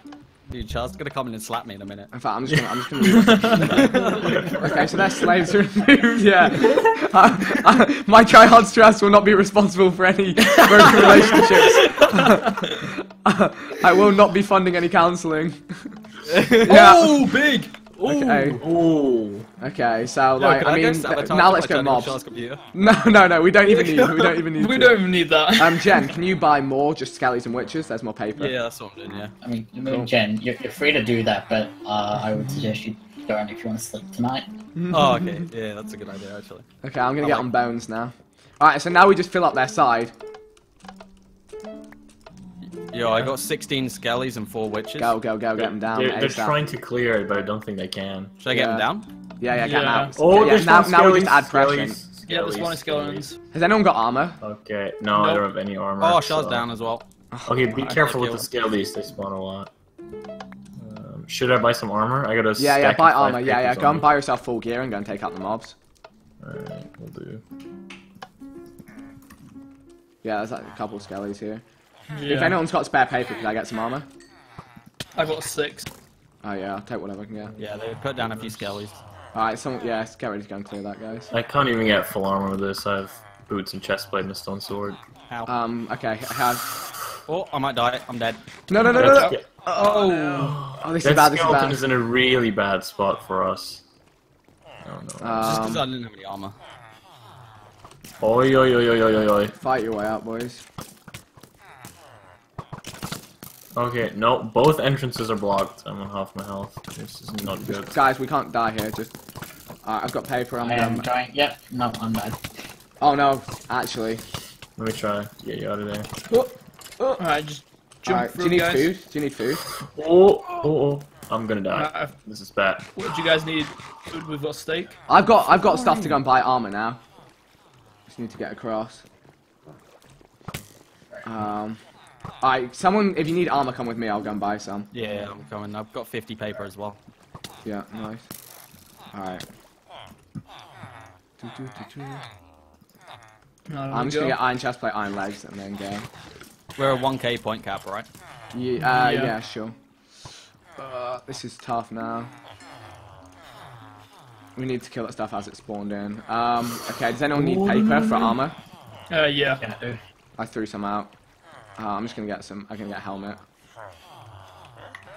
Dude, Charles is gonna come in and slap me in a minute. In fact, I'm just gonna. I'm just gonna. okay, so their slaves are removed. Yeah. Uh, uh, my try-hard stress will not be responsible for any broken relationships. I will not be funding any counselling. yeah. Oh, big. Okay. Ooh. Okay. So Yo, like, can I I mean, go th- sabotage now let's go turning mobs. Computer? No, no, no. We don't even need. We don't even need. We to. don't even need that. Um, Jen, can you buy more? Just skellies and witches. There's more paper. Yeah, that's what I'm doing, yeah. I mean, I mean, Jen, you're, you're free to do that, but uh, I would suggest you don't if you want to sleep tonight. Oh, okay. Yeah, that's a good idea, actually. Okay, I'm gonna I get like- on bones now. Alright, so now we just fill up their side. Yo, I got 16 skellies and 4 witches. Go, go, go, get them down. They're, they're trying to clear it, but I don't think they can. Should I get them down? Yeah, yeah, get them Yeah. out. Oh, yeah, there's now, now we just skellies, add pressure. Yeah, there's one skellies, skeletons. Has anyone got armor? Okay, no, I don't have any armor. Oh, Shaw's so- down as well. Okay, be I careful with the skellies, they spawn a lot. Um, should I buy some armor? I got a Yeah, yeah, buy armor. Yeah, yeah, go and buy yourself full gear and go and take out the mobs. Alright, we'll do. Yeah, there's like a couple skellies here. If anyone's got spare paper, can I get some armor? I've got six. Oh yeah, I'll take whatever I can get. Yeah, they put down a few skellies. Alright, someone, yeah, get ready to go and clear that, guys. I can't even get full armor with this. I have boots and chestplate and a stone sword. Ow. Um, okay, I have. Oh, I might die. I'm dead. No, no, no, no, no! That's- Oh. Oh, this is bad. This is skeleton bad. is in a really bad spot for us. Oh no. Just because I Um, didn't have any armor. Oi, oi, oi, oi, oi, oi. fight your way out, boys. Okay, no, both entrances are blocked. I'm on half my health. This is not good. Guys, we can't die here. Just. Alright, I've got paper. I'm I am trying. Yep. No, I'm dead. Oh no, actually. Let me try. Get you out of there. Oh, oh. Alright, just jump Alright, do you need guys. food? Do you need food? Oh, oh, oh. I'm gonna die. Uh, This is bad. what do you guys need? Food, we've got steak. I've got I've got stuff to go and buy armor now. Just need to get across. Um, alright, someone if you need armor, come with me. I'll go and buy some. Yeah, I'm coming. I've got 50 paper as well. Yeah, nice. Alright. Do, do, do, do. No, I'm we just gonna get iron chest plate, iron legs, and then go. We're a 1k point cap, right? Yeah, uh, Yeah. yeah. sure. Uh, this is tough now. We need to kill that stuff as it spawned in. Um, okay, does anyone need paper for armor? Uh, yeah. Yeah, I do. I threw some out. Uh, I'm just gonna get some. I can get a helmet.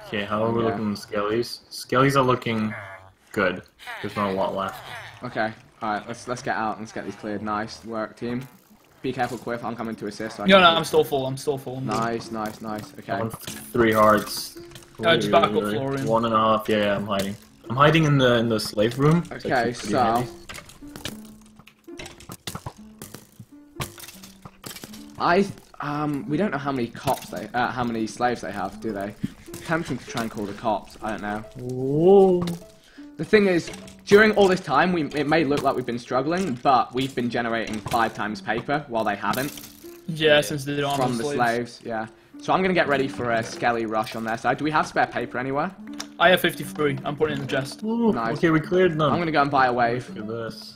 Okay, how are we Yeah. looking on skellies? Skellies are looking good. There's not a lot left. Okay. All right. Let's let's get out. Let's get these cleared. Nice work, team. Be careful, Quiff. I'm coming to assist. So no, no, I'm still full. I'm still full. Nice, nice, nice. Okay. One, three hearts. Uh, just back up, Three, Florian. One and a half. Yeah, yeah, I'm hiding. I'm hiding in the in the slave room. It's Okay, actually pretty so handy. I um we don't know how many cops they uh, how many slaves they have, do they? Tempting to try and call the cops. I don't know. Whoa. The thing is, during all this time, we it may look like we've been struggling, but we've been generating five times paper while they haven't Yeah, since they don't have from the slaves. slaves. Yeah. So I'm gonna get ready for a skelly rush on their side. Do we have spare paper anywhere? I have 53. I'm putting it in the chest. Ooh, Nice. Okay, we cleared them. I'm gonna go and buy a wave. Look at this.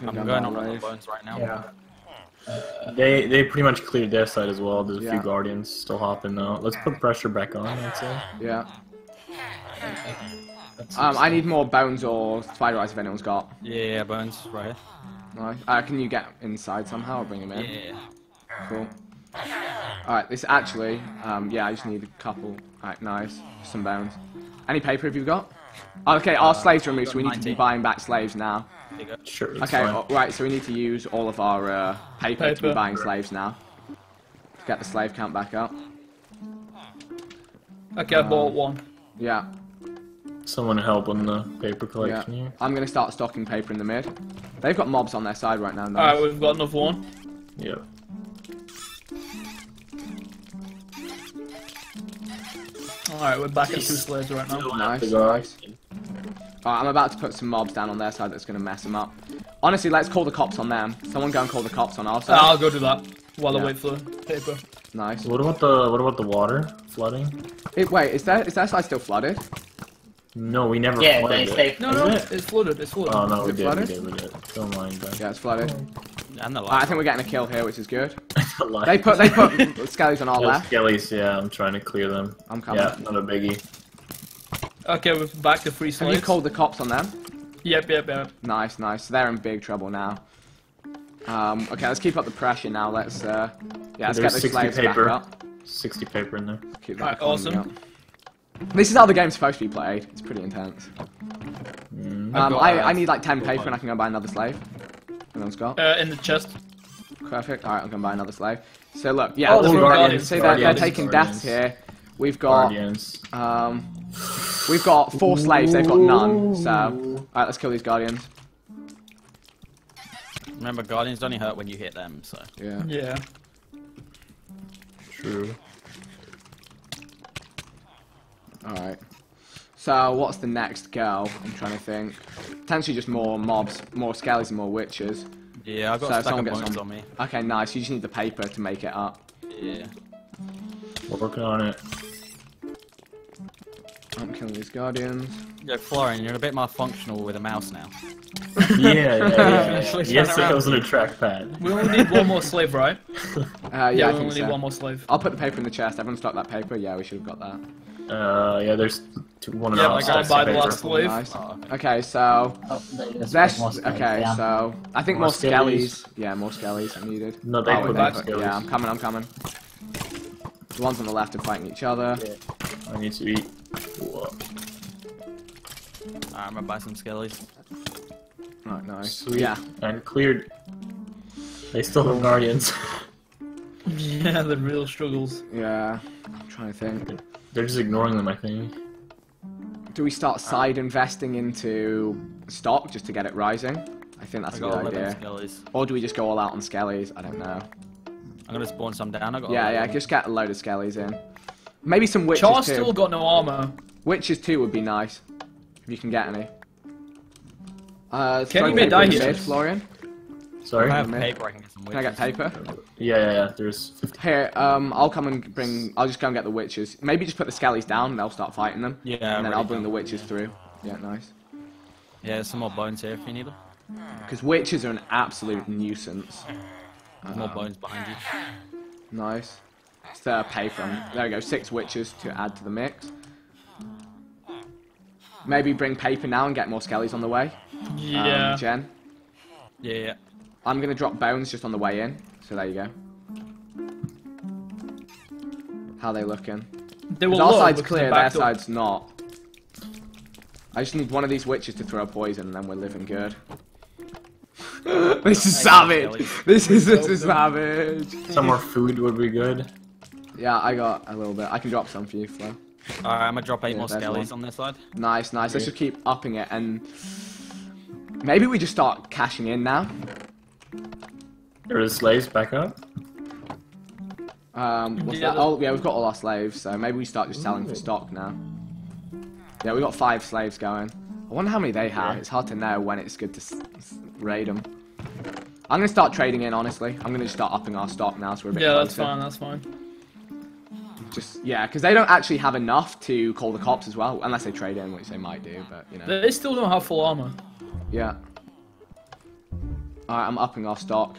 gonna I'm go going on a the wave. bones right now. Yeah. They they pretty much cleared their side as well. There's a Yeah. few guardians still hopping now. Let's put pressure back on. I'd say. Yeah. That's Um, I need more bones or spider eyes if anyone's got. Yeah, yeah, bones right here. Nice. Uh, can you get inside somehow or bring him in? Yeah. Cool. Alright, this actually, um, yeah, I just need a couple. Alright, nice. Some bones. Any paper have you got? Oh, okay, our slaves are removed, so we need to be buying back slaves now. There you go. Sure. Okay, fine. uh, right, so we need to use all of our uh, paper, to be buying slaves now. To get the slave count back up. Okay, I bought one. Yeah, Someone help on the paper yeah. collection here. I'm gonna start stocking paper in the mid. They've got mobs on their side right now. Alright, we've got another one. Yeah. Alright, we're back at two slaves right now. Nice, nice. Alright, I'm about to put some mobs down on their side that's gonna mess them up. Honestly, let's call the cops on them. Someone go and call the cops on our side. I'll go do that while Yeah. I wait for the paper. Nice. What about the what about the water flooding? It, wait, is that is that side still flooded? No, we never Yeah, flooded they it. stay. No, Is no, it? it's flooded. It's flooded. Oh no, we it did, we flooded? did, we did. Don't mind that. Yeah, it's flooded. And the Alright, I think we're getting a kill here, which is good. Like- They put they put skellies on our Those left. skellies, yeah, I'm trying to clear them. I'm coming. Yeah, not a biggie. Okay, we're back to three Have you called the cops on them? Yep, yep, yep. Nice, nice. They're in big trouble now. Um, okay, let's keep up the pressure now. Let's uh, yeah, let's There's get the 60 slaves paper. back up. 60 paper in there. Keep that economy awesome. up. This is how the game's supposed to be played. It's pretty intense. Mm. Um, got, I, I need like 10 paper and I can go buy another slave. Anyone's got? Uh, in the chest. Perfect. Alright, I'm gonna buy another slave. So look, yeah, Oh, there's all more guardians. guardians. See, they're, they're taking guardians. deaths here. We've got Guardians. um, we've got four slaves. They've got none. So, alright, let's kill these guardians. Remember, guardians only hurt when you hit them. So Yeah. Yeah. True. Alright. So, what's the next go? I'm trying to think. Potentially just more mobs, more skellies and more witches. yeah, I've got So a stack of gets bones on- on me. Okay, nice. You just need the paper to make it up. Yeah. Working on it. I'm killing these guardians. Yeah, Florian, you're a bit more functional with a mouse now. Yeah, yeah, yeah. yeah. Yes, turn it around. goes on a trackpad. We only need one more slave, right? Uh, yeah, Yeah, I we think only need so. one more slave. I'll put the paper in the chest. Everyone stock that paper. Yeah, we should have got that. Uh, yeah, there's two, one and a Yeah, half I gotta stacks buy of the paper. last slave. Nice. Oh, Okay, so Oh, there that's okay. yeah. So I think More more skellies. skellies. Yeah, more skellies are needed. No, they Oh, put they more put- skellies. Yeah, I'm coming. I'm coming. The ones on the left are fighting each other. I need to eat. Whoa. I'm gonna buy some skellies. Right, nice. Sweet. Yeah. And cleared. They still have guardians. Yeah, the real struggles. Yeah. I'm trying to think. They're just ignoring them, I think. Do we start side investing into stock just to get it rising? I think that's I a good idea. skellies. Or do we just go all out on skellies? I don't know. I'm gonna spawn some down. I got. Yeah, yeah. Just get a load of skellies in. Maybe some witches Char's too. still got no armor. Witches too would be nice if you can get any. Uh, Can you make paper in die here? Florian? Sorry? If I have paper, I can get some Can I get paper? Yeah, yeah, yeah. There's 50. Here, um, I'll come and bring. I'll just go and get the witches. Maybe just put the skellies down, and they'll start fighting them. Yeah, and then ready I'll bring the witches through. Yeah, nice. Yeah, there's some more bones here if you need them. Because witches are an absolute nuisance. More Um, bones behind you. Nice. It's uh, pay from. There we go. Six witches to add to the mix. Maybe bring paper now and get more skellies on the way. Yeah. Um, Jen, Yeah, yeah. I'm gonna drop bones just on the way in. So there you go. How they looking? They will 'Cause our load side's clear, they're their up. side's not. I just need one of these witches to throw poison, and then we're living good. this is savage. This is this is savage. Some more food would be good. Yeah, I got a little bit. I can drop some for you, Flo. Alright, I'm gonna drop eight Yeah, more there's skellies one. on this side. Nice, nice. Let's just keep upping it, and maybe we just start cashing in now. Are the slaves back up? Um, what's Yeah, that? Oh, yeah, we've got all our slaves, so maybe we start just selling for stock now. Yeah, we got five slaves going. I wonder how many they have. Yeah. It's hard to know when it's good to s- s- raid them. I'm gonna start trading in, honestly. I'm gonna start upping our stock now, so we're a bit Yeah, that's fine. That's fine. Just yeah, because they don't actually have enough to call the cops as well, unless they trade in, which they might do. But you know, They still don't have full armor. yeah. All right, I'm upping our stock.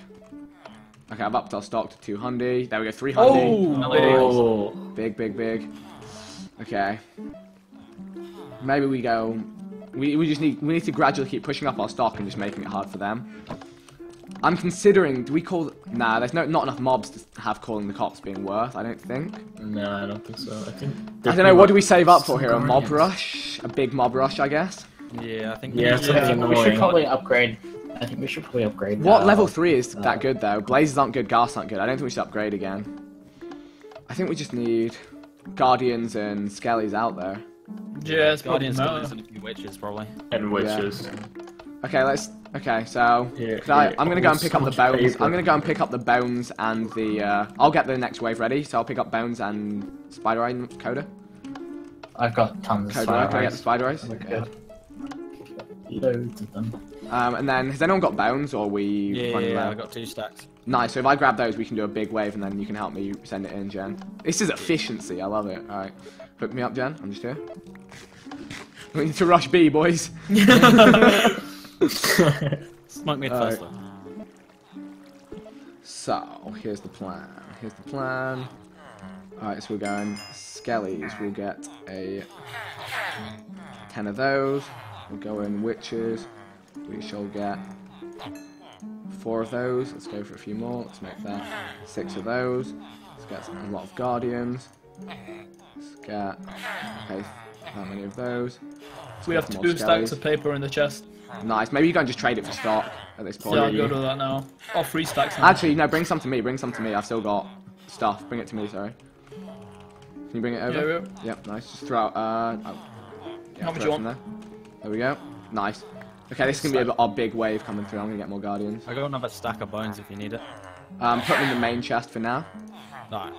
Okay, I've upped our stock to 200. There we go, 300. Oh, Oh, Big, big, big. Okay. Maybe we go. We, we just need we need to gradually keep pushing up our stock and just making it hard for them. I'm considering. Do we call? Nah, there's no not enough mobs to have calling the cops being worth. I don't think. no, I don't think so. I think. I don't know. What do we save up for here? A mob rush? A big mob rush, I guess. Yeah, I think. Yeah, we- it's something we should probably upgrade. I think we should probably upgrade. What uh, level three is that good though? Blazes aren't good. Ghasts aren't good. I don't think we should upgrade again. I think we just need guardians and skellies out there. Yeah, it's probably Guardians, better. Goblins, and a few witches, probably. And witches. Okay, let's. Okay, so Here, could I, here. I'm gonna go and pick so up the bones. paper. I'm gonna go and pick up the bones and the. Uh, I'll get the next wave ready. So I'll pick up bones and spider eye coda. I've got tons of Coda, eye, can I get the spider spider eyes? Look Yeah. good. Loads of them. Um, and then has anyone got bones or we? Yeah, yeah, running yeah, low? I got two stacks. Nice. So if I grab those, we can do a big wave, and then you can help me send it in, Jen. This is efficiency. I love it. All right, hook me up, Jen. I'm just here. We need to rush B, boys. Smoke me first. though. So here's the plan. Here's the plan. All right, so we're going skellies. We'll get a ten of those. We'll go in witches. We shall get four of those. Let's go for a few more. Let's make that six of those. Let's get a lot of guardians. Let's get okay, how many of those? Let's We have two more stacks of paper in the chest. Nice. Maybe you can just trade it for stock at this point. Yeah, I'll go to that now. Oh, three stacks now. Actually, no, bring some to me. Bring some to me. I've still got stuff. Bring it to me, sorry. Can you bring it over? Yeah, yeah. Yep, nice. Just throw out, uh, oh. yeah, How much you want? there. There we go. Nice. Okay, this is gonna be a, a big wave coming through. I'm gonna get more guardians. I got another stack of bones if you need it. Um, put them in the main chest for now. Alright.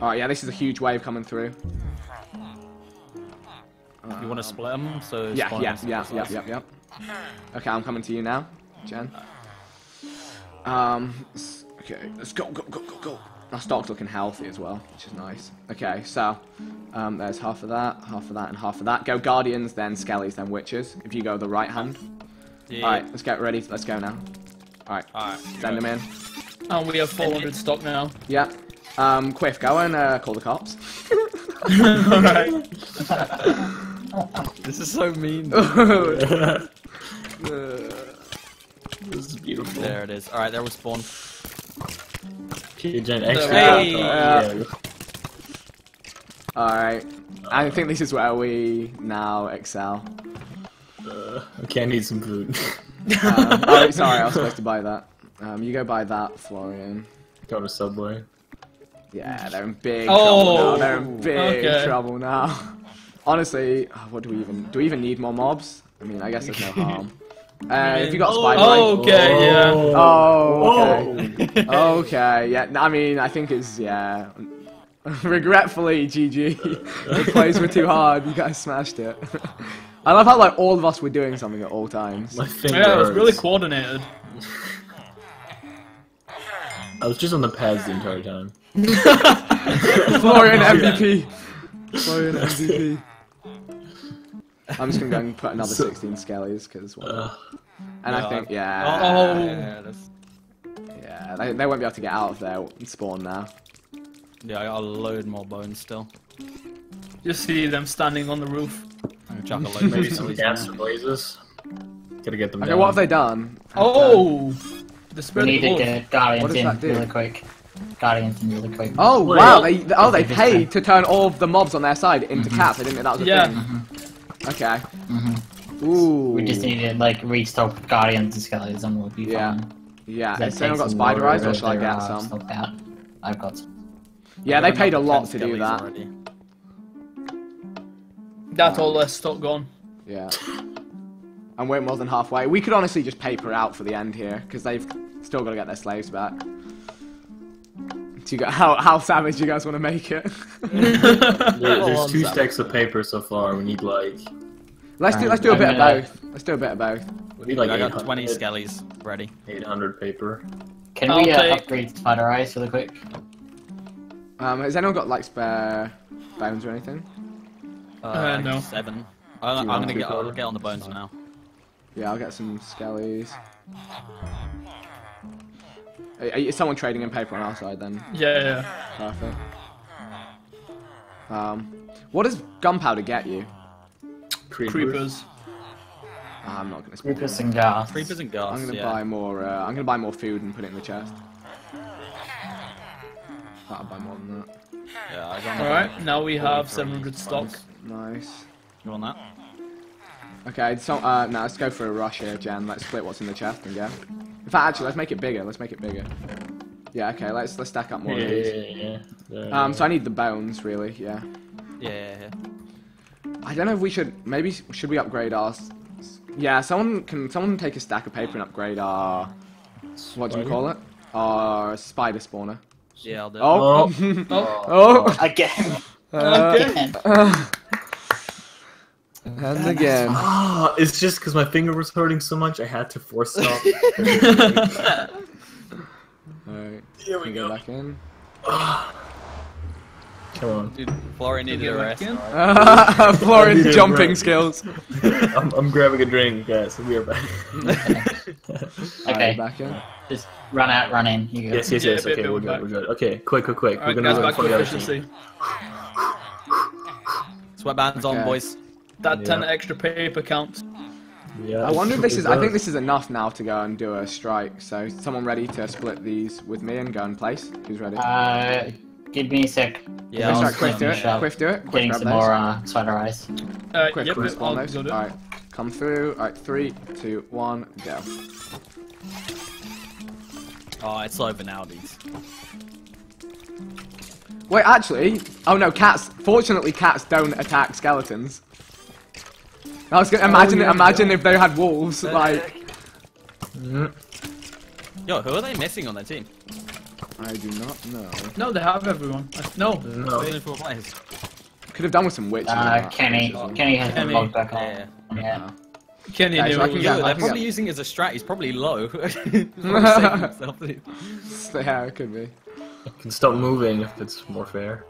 Alright, yeah, this is a huge wave coming through. You want to split them? So Yeah, spawn yeah, yeah, yeah, yeah, yeah. Okay, I'm coming to you now, Jen. Um, okay, let's go, go, go, go, go. Our stock's looking healthy as well, which is nice. Okay, so, um, there's half of that, half of that, and half of that. Go Guardians, then Skellies, then Witches. If you go the right hand. Yeah. Alright, let's get ready. Let's go now. Alright, Alright. send them in. And we have 400 stock now. Yep. Um, Quiff, go and uh, call the cops. Alright. This is so mean. This is beautiful. there it is. Alright, there was spawn. Okay, extra. Alright. I think this is where we now excel. Uh, okay, I need some food. Um, oh, sorry, I was supposed to buy that. Um, you go buy that, Florian. Go to Subway. Yeah, they're in big Oh, trouble now. They're in big okay. trouble now. Honestly, what do we even do? We even need more mobs? I mean, I guess there's no harm. Uh, if you got spider Oh, okay, yeah. Oh, okay. okay, yeah. I mean, I think it's yeah. Regretfully, GG. the plays were too hard. You guys smashed it. I love how like all of us were doing something at all times. My finger Yeah, it was really hurts. coordinated. I was just on the pads the entire time. Florian MVP. Florian MVP. I'm just gonna go and put another 16 skellies because, Uh, and I think I- yeah, Oh. Yeah, that's, yeah, they, they won't be able to get out of there and spawn now. yeah, I got a load more bones still. Just see them standing on the roof. I'm gonna chuck a load maybe some skellies gas in there. blazes. Gotta get them Okay, down. what have they done? Oh! The spirit. We spread need to get Guardians in really quick. Guardians in really quick. Oh wow! They oh they They paid to turn all of the mobs on their side into cats. I didn't know that was a Yeah. thing. Okay. Mhm. Ooh. We just need to like restock Guardians and Skeletons and we'll be Yeah. fine. Yeah. That Has anyone got spider eyes, or of shall I their, get some? stock out. I've got some. Yeah, they paid a lot to do skellies that. already. That's all their stock gone. Yeah. And we're more than halfway. We could honestly just paper out for the end here, because they've still got to get their slaves back. Do you got, how, how savage you guys want to make it? There- Well, there's two stacks of paper so far. We need like let's do Alright, let's do a I'm bit of both. Let's do a bit of both. we need like I got 20 skellies ready. 800 paper. Can I'll we uh, take- upgrade Spider Eyes really quick? Um, has anyone got like spare bones or anything? Uh, Uh, no. Seven. I'm, I'm gonna get, I'll get on the bones now. Yeah, I'll get some skellies. Are- are you- Is someone trading in paper on our side then? Yeah, yeah. Perfect. Um, what does gunpowder get you? Creepers. Ah, I'm not gonna spend Creepers and ghasts. Creepers and ghasts. I'm gonna yeah. buy more. Uh, I'm gonna buy more food and put it in the chest. That'll buy more than that. Yeah, I got Alright, now we have 700 stock. Nice. You want that? Okay, so uh, now let's go for a rush here, Jen. Let's split what's in the chest and go. In fact, actually, let's make it bigger. Let's make it bigger. Yeah. Okay. Let's let's stack up more Yeah, of yeah, these. yeah. yeah. Um, so I need the bones, really. Yeah. Yeah, yeah, yeah. I don't know if we should. Maybe should we upgrade our? s- s- Yeah. Someone can someone take a stack of paper and upgrade our. What do you call it? Our spider spawner. Yeah, I'll do it. Oh. Oh, oh. Again. Uh, Again. and again. Ah, it's just because my finger was hurting so much, I had to force stop. Alright. Here we go go. back in. Come on. Dude, Florian needed a rest. in. I Florian's jumping right. skills. I'm, I'm grabbing a drink, guys. We are back. Alright, Okay. back in. Just run out, run in. You go. yes, yes, yes. bit- Okay, we're good. We're good. Okay, quick, quick, quick. Alright, we're guys, gonna back for to the other team. efficiency. Sweatbands on, boys. That 10 extra paper counts. Yeah. I wonder if this it is. I think this is enough now to go and do a strike. So, someone ready to split these with me and go and place? Who's ready? Uh, give me a sec. Yeah, Let's I'll try quick do it. shove. Quick do it. Quick Getting grab some those. more uh, Spider Eyes. Uh, Quick, yep, quick I'll spawn those. Alright, come through. Alright, three, two, one, go. Oh, it's over now, these. Wait, actually, oh no, cats. Fortunately, cats don't attack skeletons. I was gonna imagine. yeah, imagine if they had wolves. Like, Yo, who are they missing on their team? I do not know. No, they have everyone. No. No. Only four players. Could have done with some witches. Uh, and Kenny. that. Kenny has been logged back on. Yeah. Yeah. Kenny Guys, knew I it can was- get- Yo, they're probably get- using it as a strat. He's probably low. Probably himself. Yeah, it could be. can stop moving if it's more fair.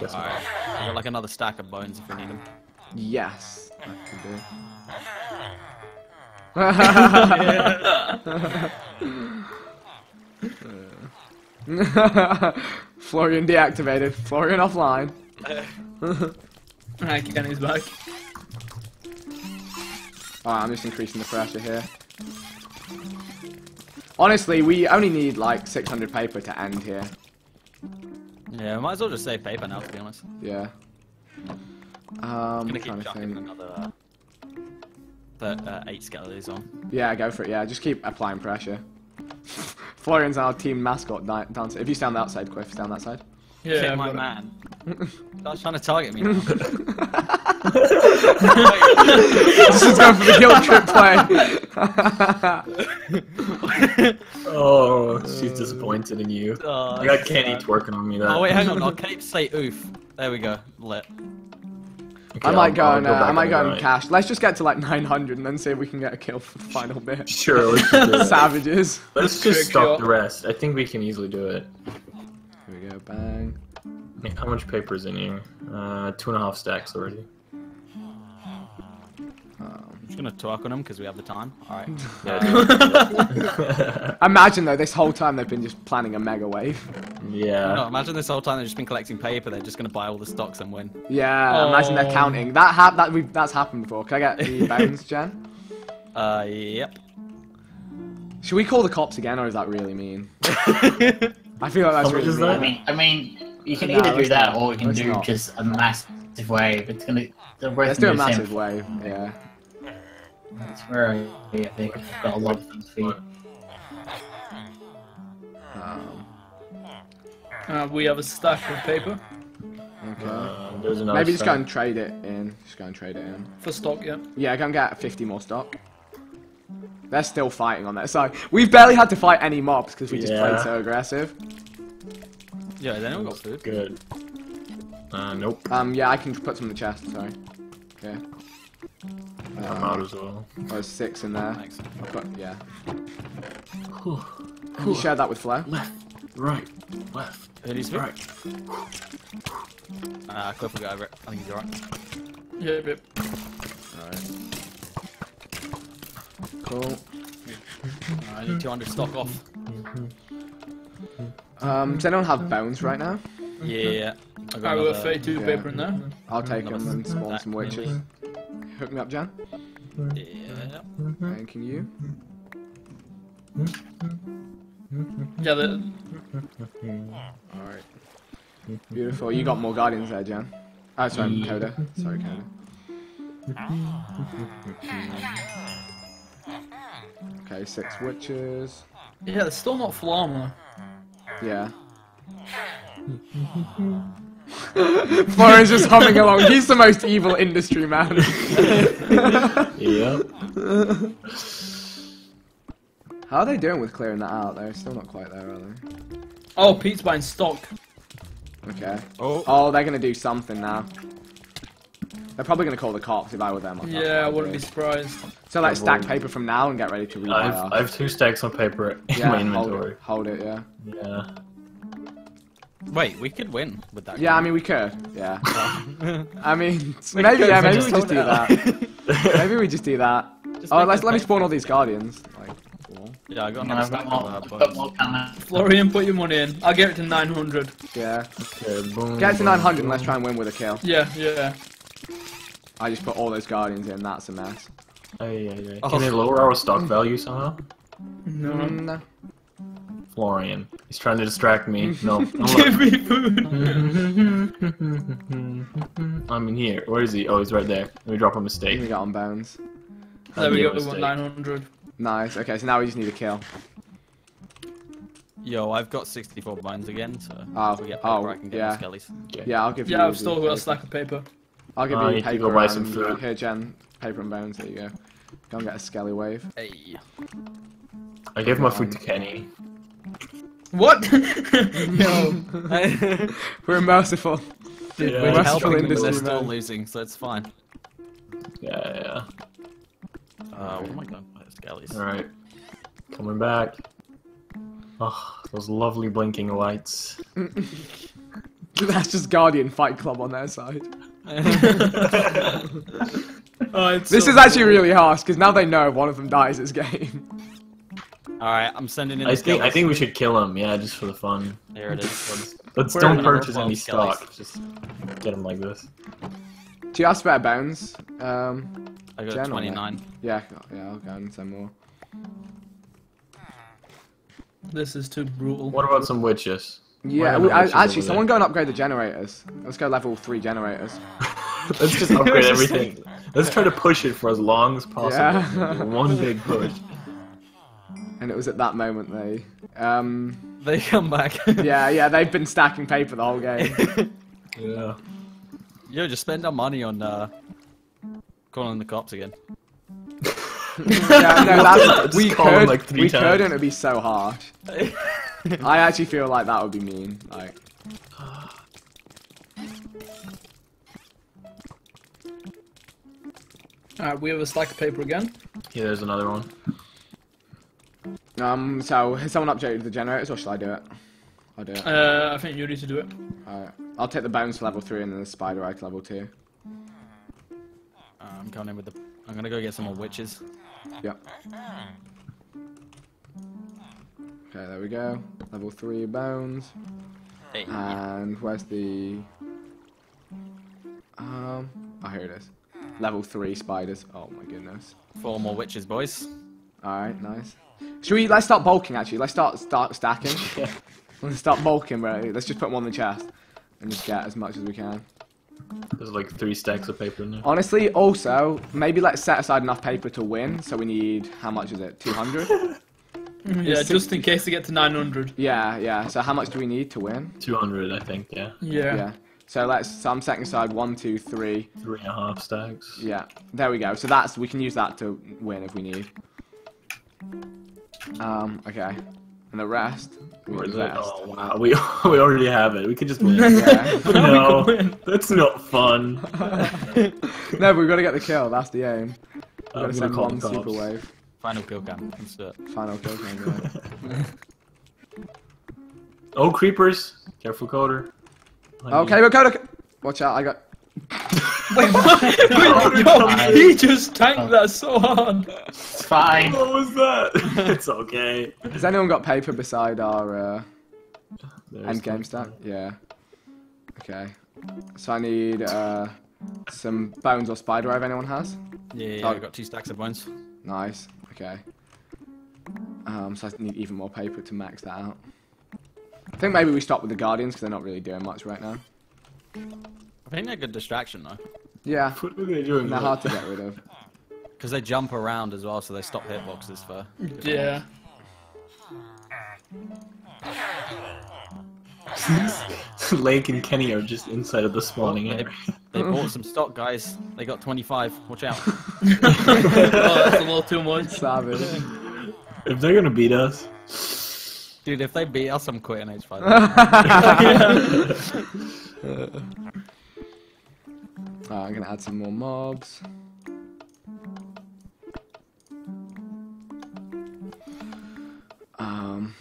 Guess not. I got like another stack of bones if we need them. Yes, that could be. Florian deactivated. Florian offline. Alright, Kenny's back. Oh, I'm just increasing the pressure here. Honestly, we only need like 600 paper to end here. Yeah, might as well just save paper now, to be honest. Yeah. Um, I'm gonna keep to chucking think. another uh, th- uh, eight skeletons on. Yeah, go for it. Yeah, just keep applying pressure. Florian's our team mascot dancer. If you stand outside, Quiff, stand outside. Yeah, Hit I've my man. Guy's trying to target me now. this is going for the guilt trip play. Oh, she's disappointed in you. Oh, I got Kenny sad. twerking on me. That. Oh wait, hang on. I'll cape say oof. There we go. Lit. Okay, I might I'll- go I'll and uh, I might on go the and right. cash. Let's just get to like 900 and then see if we can get a kill for the final bit. Sure, let's do it. Savages. Let's Trick just stop the rest. I think we can easily do it. Here we go, bang. Yeah, How much paper is in here? Uh, two and a half stacks already. Um, I'm just gonna talk on them because we have the time. All right. Yeah. Imagine though, this whole time they've been just planning a mega wave. yeah. No, imagine this whole time they've just been collecting paper. They're just gonna buy all the stocks and win. Yeah, imagine they're Oh. counting. That hap- that we've that's happened before. Can I get the bones, Jen? Uh, yep. Should we call the cops again, or is that really mean? I feel like that's How really mean. that? I mean, I mean, you can No, either do that not. or you can Let's do not. just a massive wave. It's gonna. The Let's do a massive wave. Yeah. That's very epic. I've got a lot of things for you. Um, Uh, we have a stack of paper okay. Uh, Maybe just go and trade it in. Just go and trade it in. for stock, yeah. Yeah, go and get 50 more stock. They're still fighting on their side. We've barely had to fight any mobs because we just Yeah. played so aggressive. Yeah, has anyone got food? Good. Uh, nope. Um, yeah, I can put some in the chest. Sorry. Okay. I'm out as well. There's six in there. Thanks. I'll put, yeah. You share that with Flo? Left, right, left, Who needs food? right. Uh, Cliff will go over it. I think he's alright. Yeah, yep. Alright. Cool. I need 200 stock off. Um, does anyone have bones right now? Yeah. I I got got another- 32 yeah. paper in there. I'll take them and spawn some witches. Hook me up, Jan. Yeah. Thanking you. Yeah, the, Alright. Beautiful. You got more guardians there, Jan. Oh, sorry, Coda. Sorry, Coda. Okay, six witches. yeah, they're still not full armor. Yeah. Florian's just humming along. He's the most evil industry man. Yep. How are they doing with clearing that out? They're still not quite there, are they? Oh, Pete's buying stock. Okay. Oh. Oh, they're gonna do something now. They're probably gonna call the cops if I were them. I'd- Yeah, I I'd wouldn't be surprised. So like stack paper from now and get ready to rebuy I've, I have two stacks of paper in yeah, my hold inventory. it, hold it, yeah. Yeah. Wait, we could win with that. Yeah, I mean we could, yeah. I mean, maybe could yeah, maybe we just do that. maybe we just do that. Just Oh, let's let me spawn all these guardians. Like, cool. Yeah, I got And another I've stack got more, of I've got bones. more coming. Florian, put your money in. I'll get it to 900. yeah. Okay, boom. Get it to boom, 900 and let's try and win with a kill. Yeah, yeah. I just put all those guardians in. That's a mess. Ay, ay, ay. Oh. Can they lower our stock value somehow? No. Mm, no. Florian. He's trying to distract me. No. Give me food. I'm in here. Where is he? Oh, he's right there. Let me drop a mistake. We got on bones. there we That'd go, we mistake. want 900. Nice. Okay, so now we just need a kill. Yo, I've got 64 bones again, so Oh, if we get oh, I can get yeah. more skellies. Yeah, I'll give you. Yeah, I've still got a stack of paper. I'll give Oh, I you need paper go buy some and- food. Here, Jen. Paper and bones. There you go. Go and get a skelly wave. Hey. I gave my food to Kenny. What? no. We're merciful. Yeah. we're We're merciful helping, but they're still man. losing, so it's fine. Yeah, yeah. Uh, what am I going to buy? Skellies. Alright. Coming back. Oh, those lovely blinking lights. That's just Guardian Fight Club on their side. Oh, This so is actually cool. really harsh because now they know if one of them dies this game. Alright, I'm sending in I the think I think we should kill him, yeah, just for the fun. There it is. Let's- Let's don't purchase twelve any skellies? stock. Just get him like this. Do you have spare bones? Um, I got Jen 29. yeah, yeah, I'll go and send more. This is too brutal. What about some witches? Yeah, are we, I, actually, over someone go and upgrade the generators. Let's go level three generators. Let's just upgrade everything. Let's try to push it for as long as possible. Yeah. One big push. And it was at that moment they, um, They come back. yeah, yeah, they've been stacking paper the whole game. Yeah. Yo, just spend our money on uh, calling the cops again. Yeah, no, that's we call could, like, three we could, and it'd be so harsh. I actually feel like that would be mean. Like, Alright, we have a stack of paper again. Yeah, there's another one. um, so has someone updated the generators, or shall I do it? I'll do it. Uh, I think you need to do it. Alright. I'll take the bones to level three and then the spider eye level two. Uh, I'm coming in with the. I'm gonna go get some more witches. Yep. Okay, there we go. Level three bones. Hey. And where's the? Um. Oh, here it is. Level three spiders. Oh my goodness. Four more witches, boys. All right, nice. Should we? Let's start bulking. Actually, let's start start stacking. Yeah. Let's start bulking, bro. Let's just put one on the chest and just get as much as we can. There's like three stacks of paper in there. Honestly, also maybe let's set aside enough paper to win. So we need how much is it? Two hundred. Yeah, just in case they get to 900. yeah, yeah. So how much do we need to win? 200, I think, yeah. Yeah. Yeah. So let's. So I'm setting aside one, two, three. Three and a half stacks. Yeah. There we go. So that's we can use that to win if we need. Um. Okay. And the rest. we Where is it? invest. Oh, wow. We, we already have it. We could just win. Yeah. But Now we no, win. that's not fun. no, but we've got to get the kill. That's the aim. We've got to gonna send one the super wave. Final kill cam. Let's it. Final kill. cam, yeah. Oh, creepers. Careful, Coda. okay, we're going to. Watch out! I got. Wait, what? Yo, he just tanked that so hard. It's fine. What was that? it's okay. Has anyone got paper beside our uh, end game stack? Yeah. Okay. So I need uh, some bones or spider eye if anyone has. Yeah, yeah, Oh. I've got two stacks of bones. Nice. Okay. Um, so I need even more paper to max that out. I think maybe we stop with the guardians because they're not really doing much right now. I think they're a good distraction though, Yeah. What are they doing? They're hard to get rid of. because they jump around as well, so they stop hitboxes for. Yeah. Lake and Kenny are just inside of the spawning They, area. they bought some stock, guys. They got 25. Watch out. oh, that's a little too much. Savage. If they're gonna beat us, Dude, if they beat us, I'm quitting H5. Uh, I'm gonna add some more mobs. Um,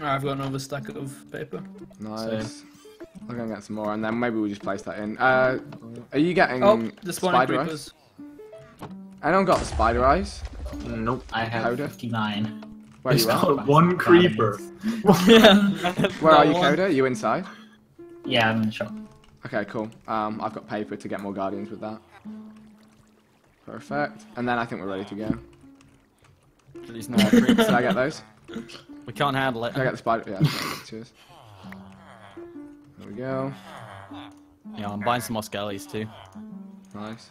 I've got another stack of paper. nice. I'm gonna get some more, and then maybe we'll just place that in. Uh, are you getting Oh, the spawning spider eyes? creepers. Anyone got spider eyes? nope. I have Coda? 59. Where There's you at? not one creeper. yeah. Where are you, That one. Coda? You inside? Yeah, I'm in the shop. Okay, cool. Um, I've got paper to get more guardians with that. Perfect. And then I think we're ready to go. These Uh, no creeps. Did I get those? We can't handle it. Did I get the spider? Yeah. Cheers. There we go. Yeah, I'm buying some more skellies too. Nice.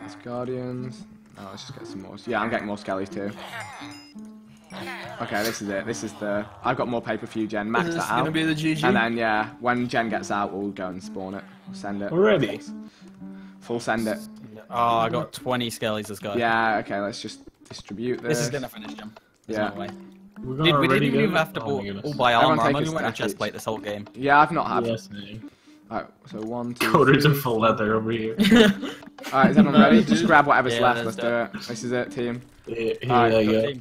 That's guardians. Oh, let's just get some more. Yeah, I'm getting more skellies too. Okay, this is it. This is the. I've got more paper for you, Jen. Max Is this that gonna out. be the GG? And then yeah, when Jen gets out, we'll go and spawn it. We'll send it. We're ready. Full send it. Oh, I got 20 skellies this guy. Yeah. Okay, let's just distribute this. This is gonna finish him. There's Yeah. no way. We're Dude, we didn't even have to Oh all, goodness. all buy Everyone armor. I'm take only a wearing a chest plate this whole game. Yeah, I've not had. Yes, man. Alright, so one, two, Coda's in full leather over here. Alright, is everyone ready? Just grab whatever's Yeah, left. let's Let's do it. This is it, team. Here, here Alright, there you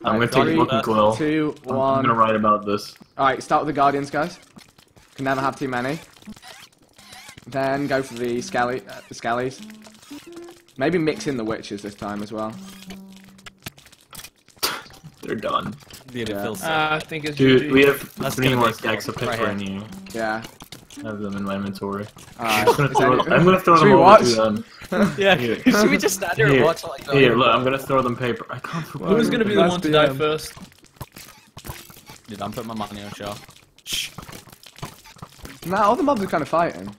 Okay. go. I'm gonna Alright, take a three, look at Quill. Two, I'm, I'm gonna write about this. Alright, start with the Guardians, guys. Can never have too many. Then go for the skelly, uh, the skellies. Maybe mix in the Witches this time as well. They're done. Dude, it Yeah. feels sick. Uh, I think it's Dude, GG. we have That's three gonna more be stacks of right paper here. in here. Yeah. I have them in my inventory. Alright. I'm gonna throw, any- I'm gonna throw them we over watch? to them. Um, yeah, Here. should we just stand here and watch like Here, look, I'm gonna throw them paper. I can't throw Who's gonna be the one to die um, first? Dude, I'm putting my money on Shaw. Nah, all the mobs are kind of fighting.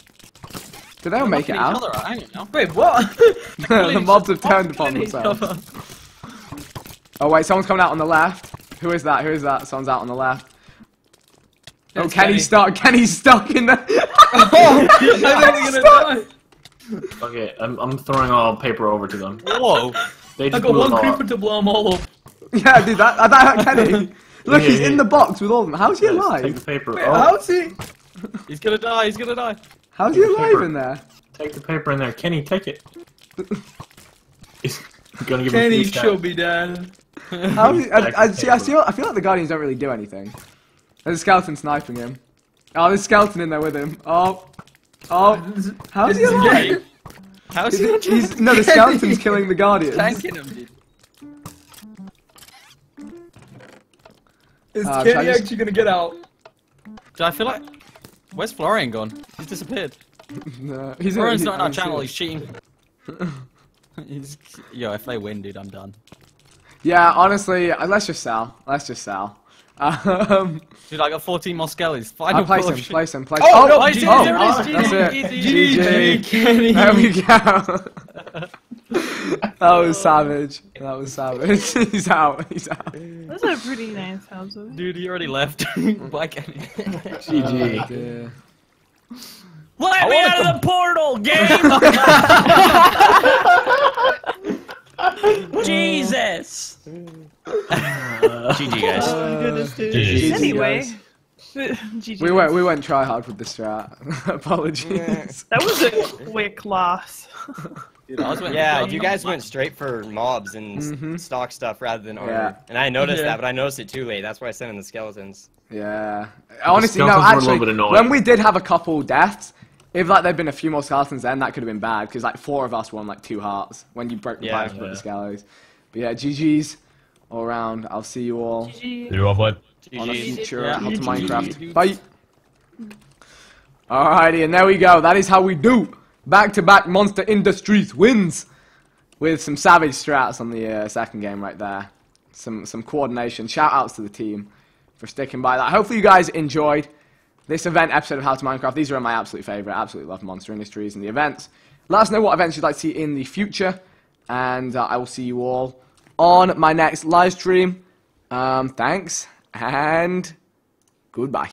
Did they all make it out? other, I don't know. Wait, what? the mobs have turned upon themselves. Oh wait, someone's coming out on the left. Who is that? Who is that? Someone's out on the left. Oh, It's Kenny's stuck. Kenny's stuck in the. Oh, I thought we gonna die. Okay, I'm, I'm throwing all paper over to them. Whoa! They I got blew one it creeper up. to blow them all up. yeah, dude, that that, that Kenny. Look, Yeah, he's yeah. in the box with all of them. How's he Yes, alive? Take the paper. Wait, oh, how's he? He's gonna die, he's gonna die. How's he Take the alive paper. in there? take the paper in there. Kenny, take it. He's gonna give Kenny me three should be dead. How is he, I, I, see, I feel I feel like the Guardians don't really do anything. There's a skeleton sniping him. Oh, there's a skeleton in there with him. Oh, oh, how's he Is alive? gay? How's he he- he's, no, the skeleton's killing the Guardians. tanking him, dude? Is Uh, should Kenny just- actually gonna get out? Dude, I feel like. Where's Florian gone? He's disappeared. No, he's Florian's he- not on our channel, he's cheating. He's- Yo, if they win, dude, I'm done. Yeah, honestly, uh, let's just sell. Let's just sell. Um, Dude, I got 14 more skellies. I Final place him, push. place him, place. Oh, no, Oh, GG, oh, there it oh, that's it. GG, Kenny. There we go. that was savage. That was savage. He's out. He's out. That's a pretty nice house. Dude, he already left. Why can't? GG. dear. Let me out of the portal, game! Jesus! GG, guys. Oh, goodness, dude. GG. Anyway. guys. We went. We went try hard with the strat. Apologies. That was a quick loss. Dude, I was waiting Yeah, you guys went straight for mobs and s- Mhm. stock stuff rather than armor. Yeah. And I noticed Yeah. that, but I noticed it too late. That's why I sent in the skeletons. Yeah. Honestly, no. skeletons were a little Actually, bit annoying. when we did have a couple deaths, if like there'd been a few more skeletons, then that could have been bad because like four of us won like two hearts when you broke the Yeah. pipes with Yeah. the skellies. But yeah, GG's all around. I'll see you all GG. You well played. on a future Yeah. How to Minecraft. Bye. Alrighty, and there we go. That is how we do. Back-to-back Monster Industries wins with some savage strats on the uh, second game right there. Some some coordination. Shout outs to the team for sticking by that. Hopefully you guys enjoyed this event episode of How to Minecraft. These are my absolute favorite. I absolutely love Monster Industries and the events. Let us know what events you'd like to see in the future, and uh, I will see you all on my next live stream. Um, thanks and goodbye.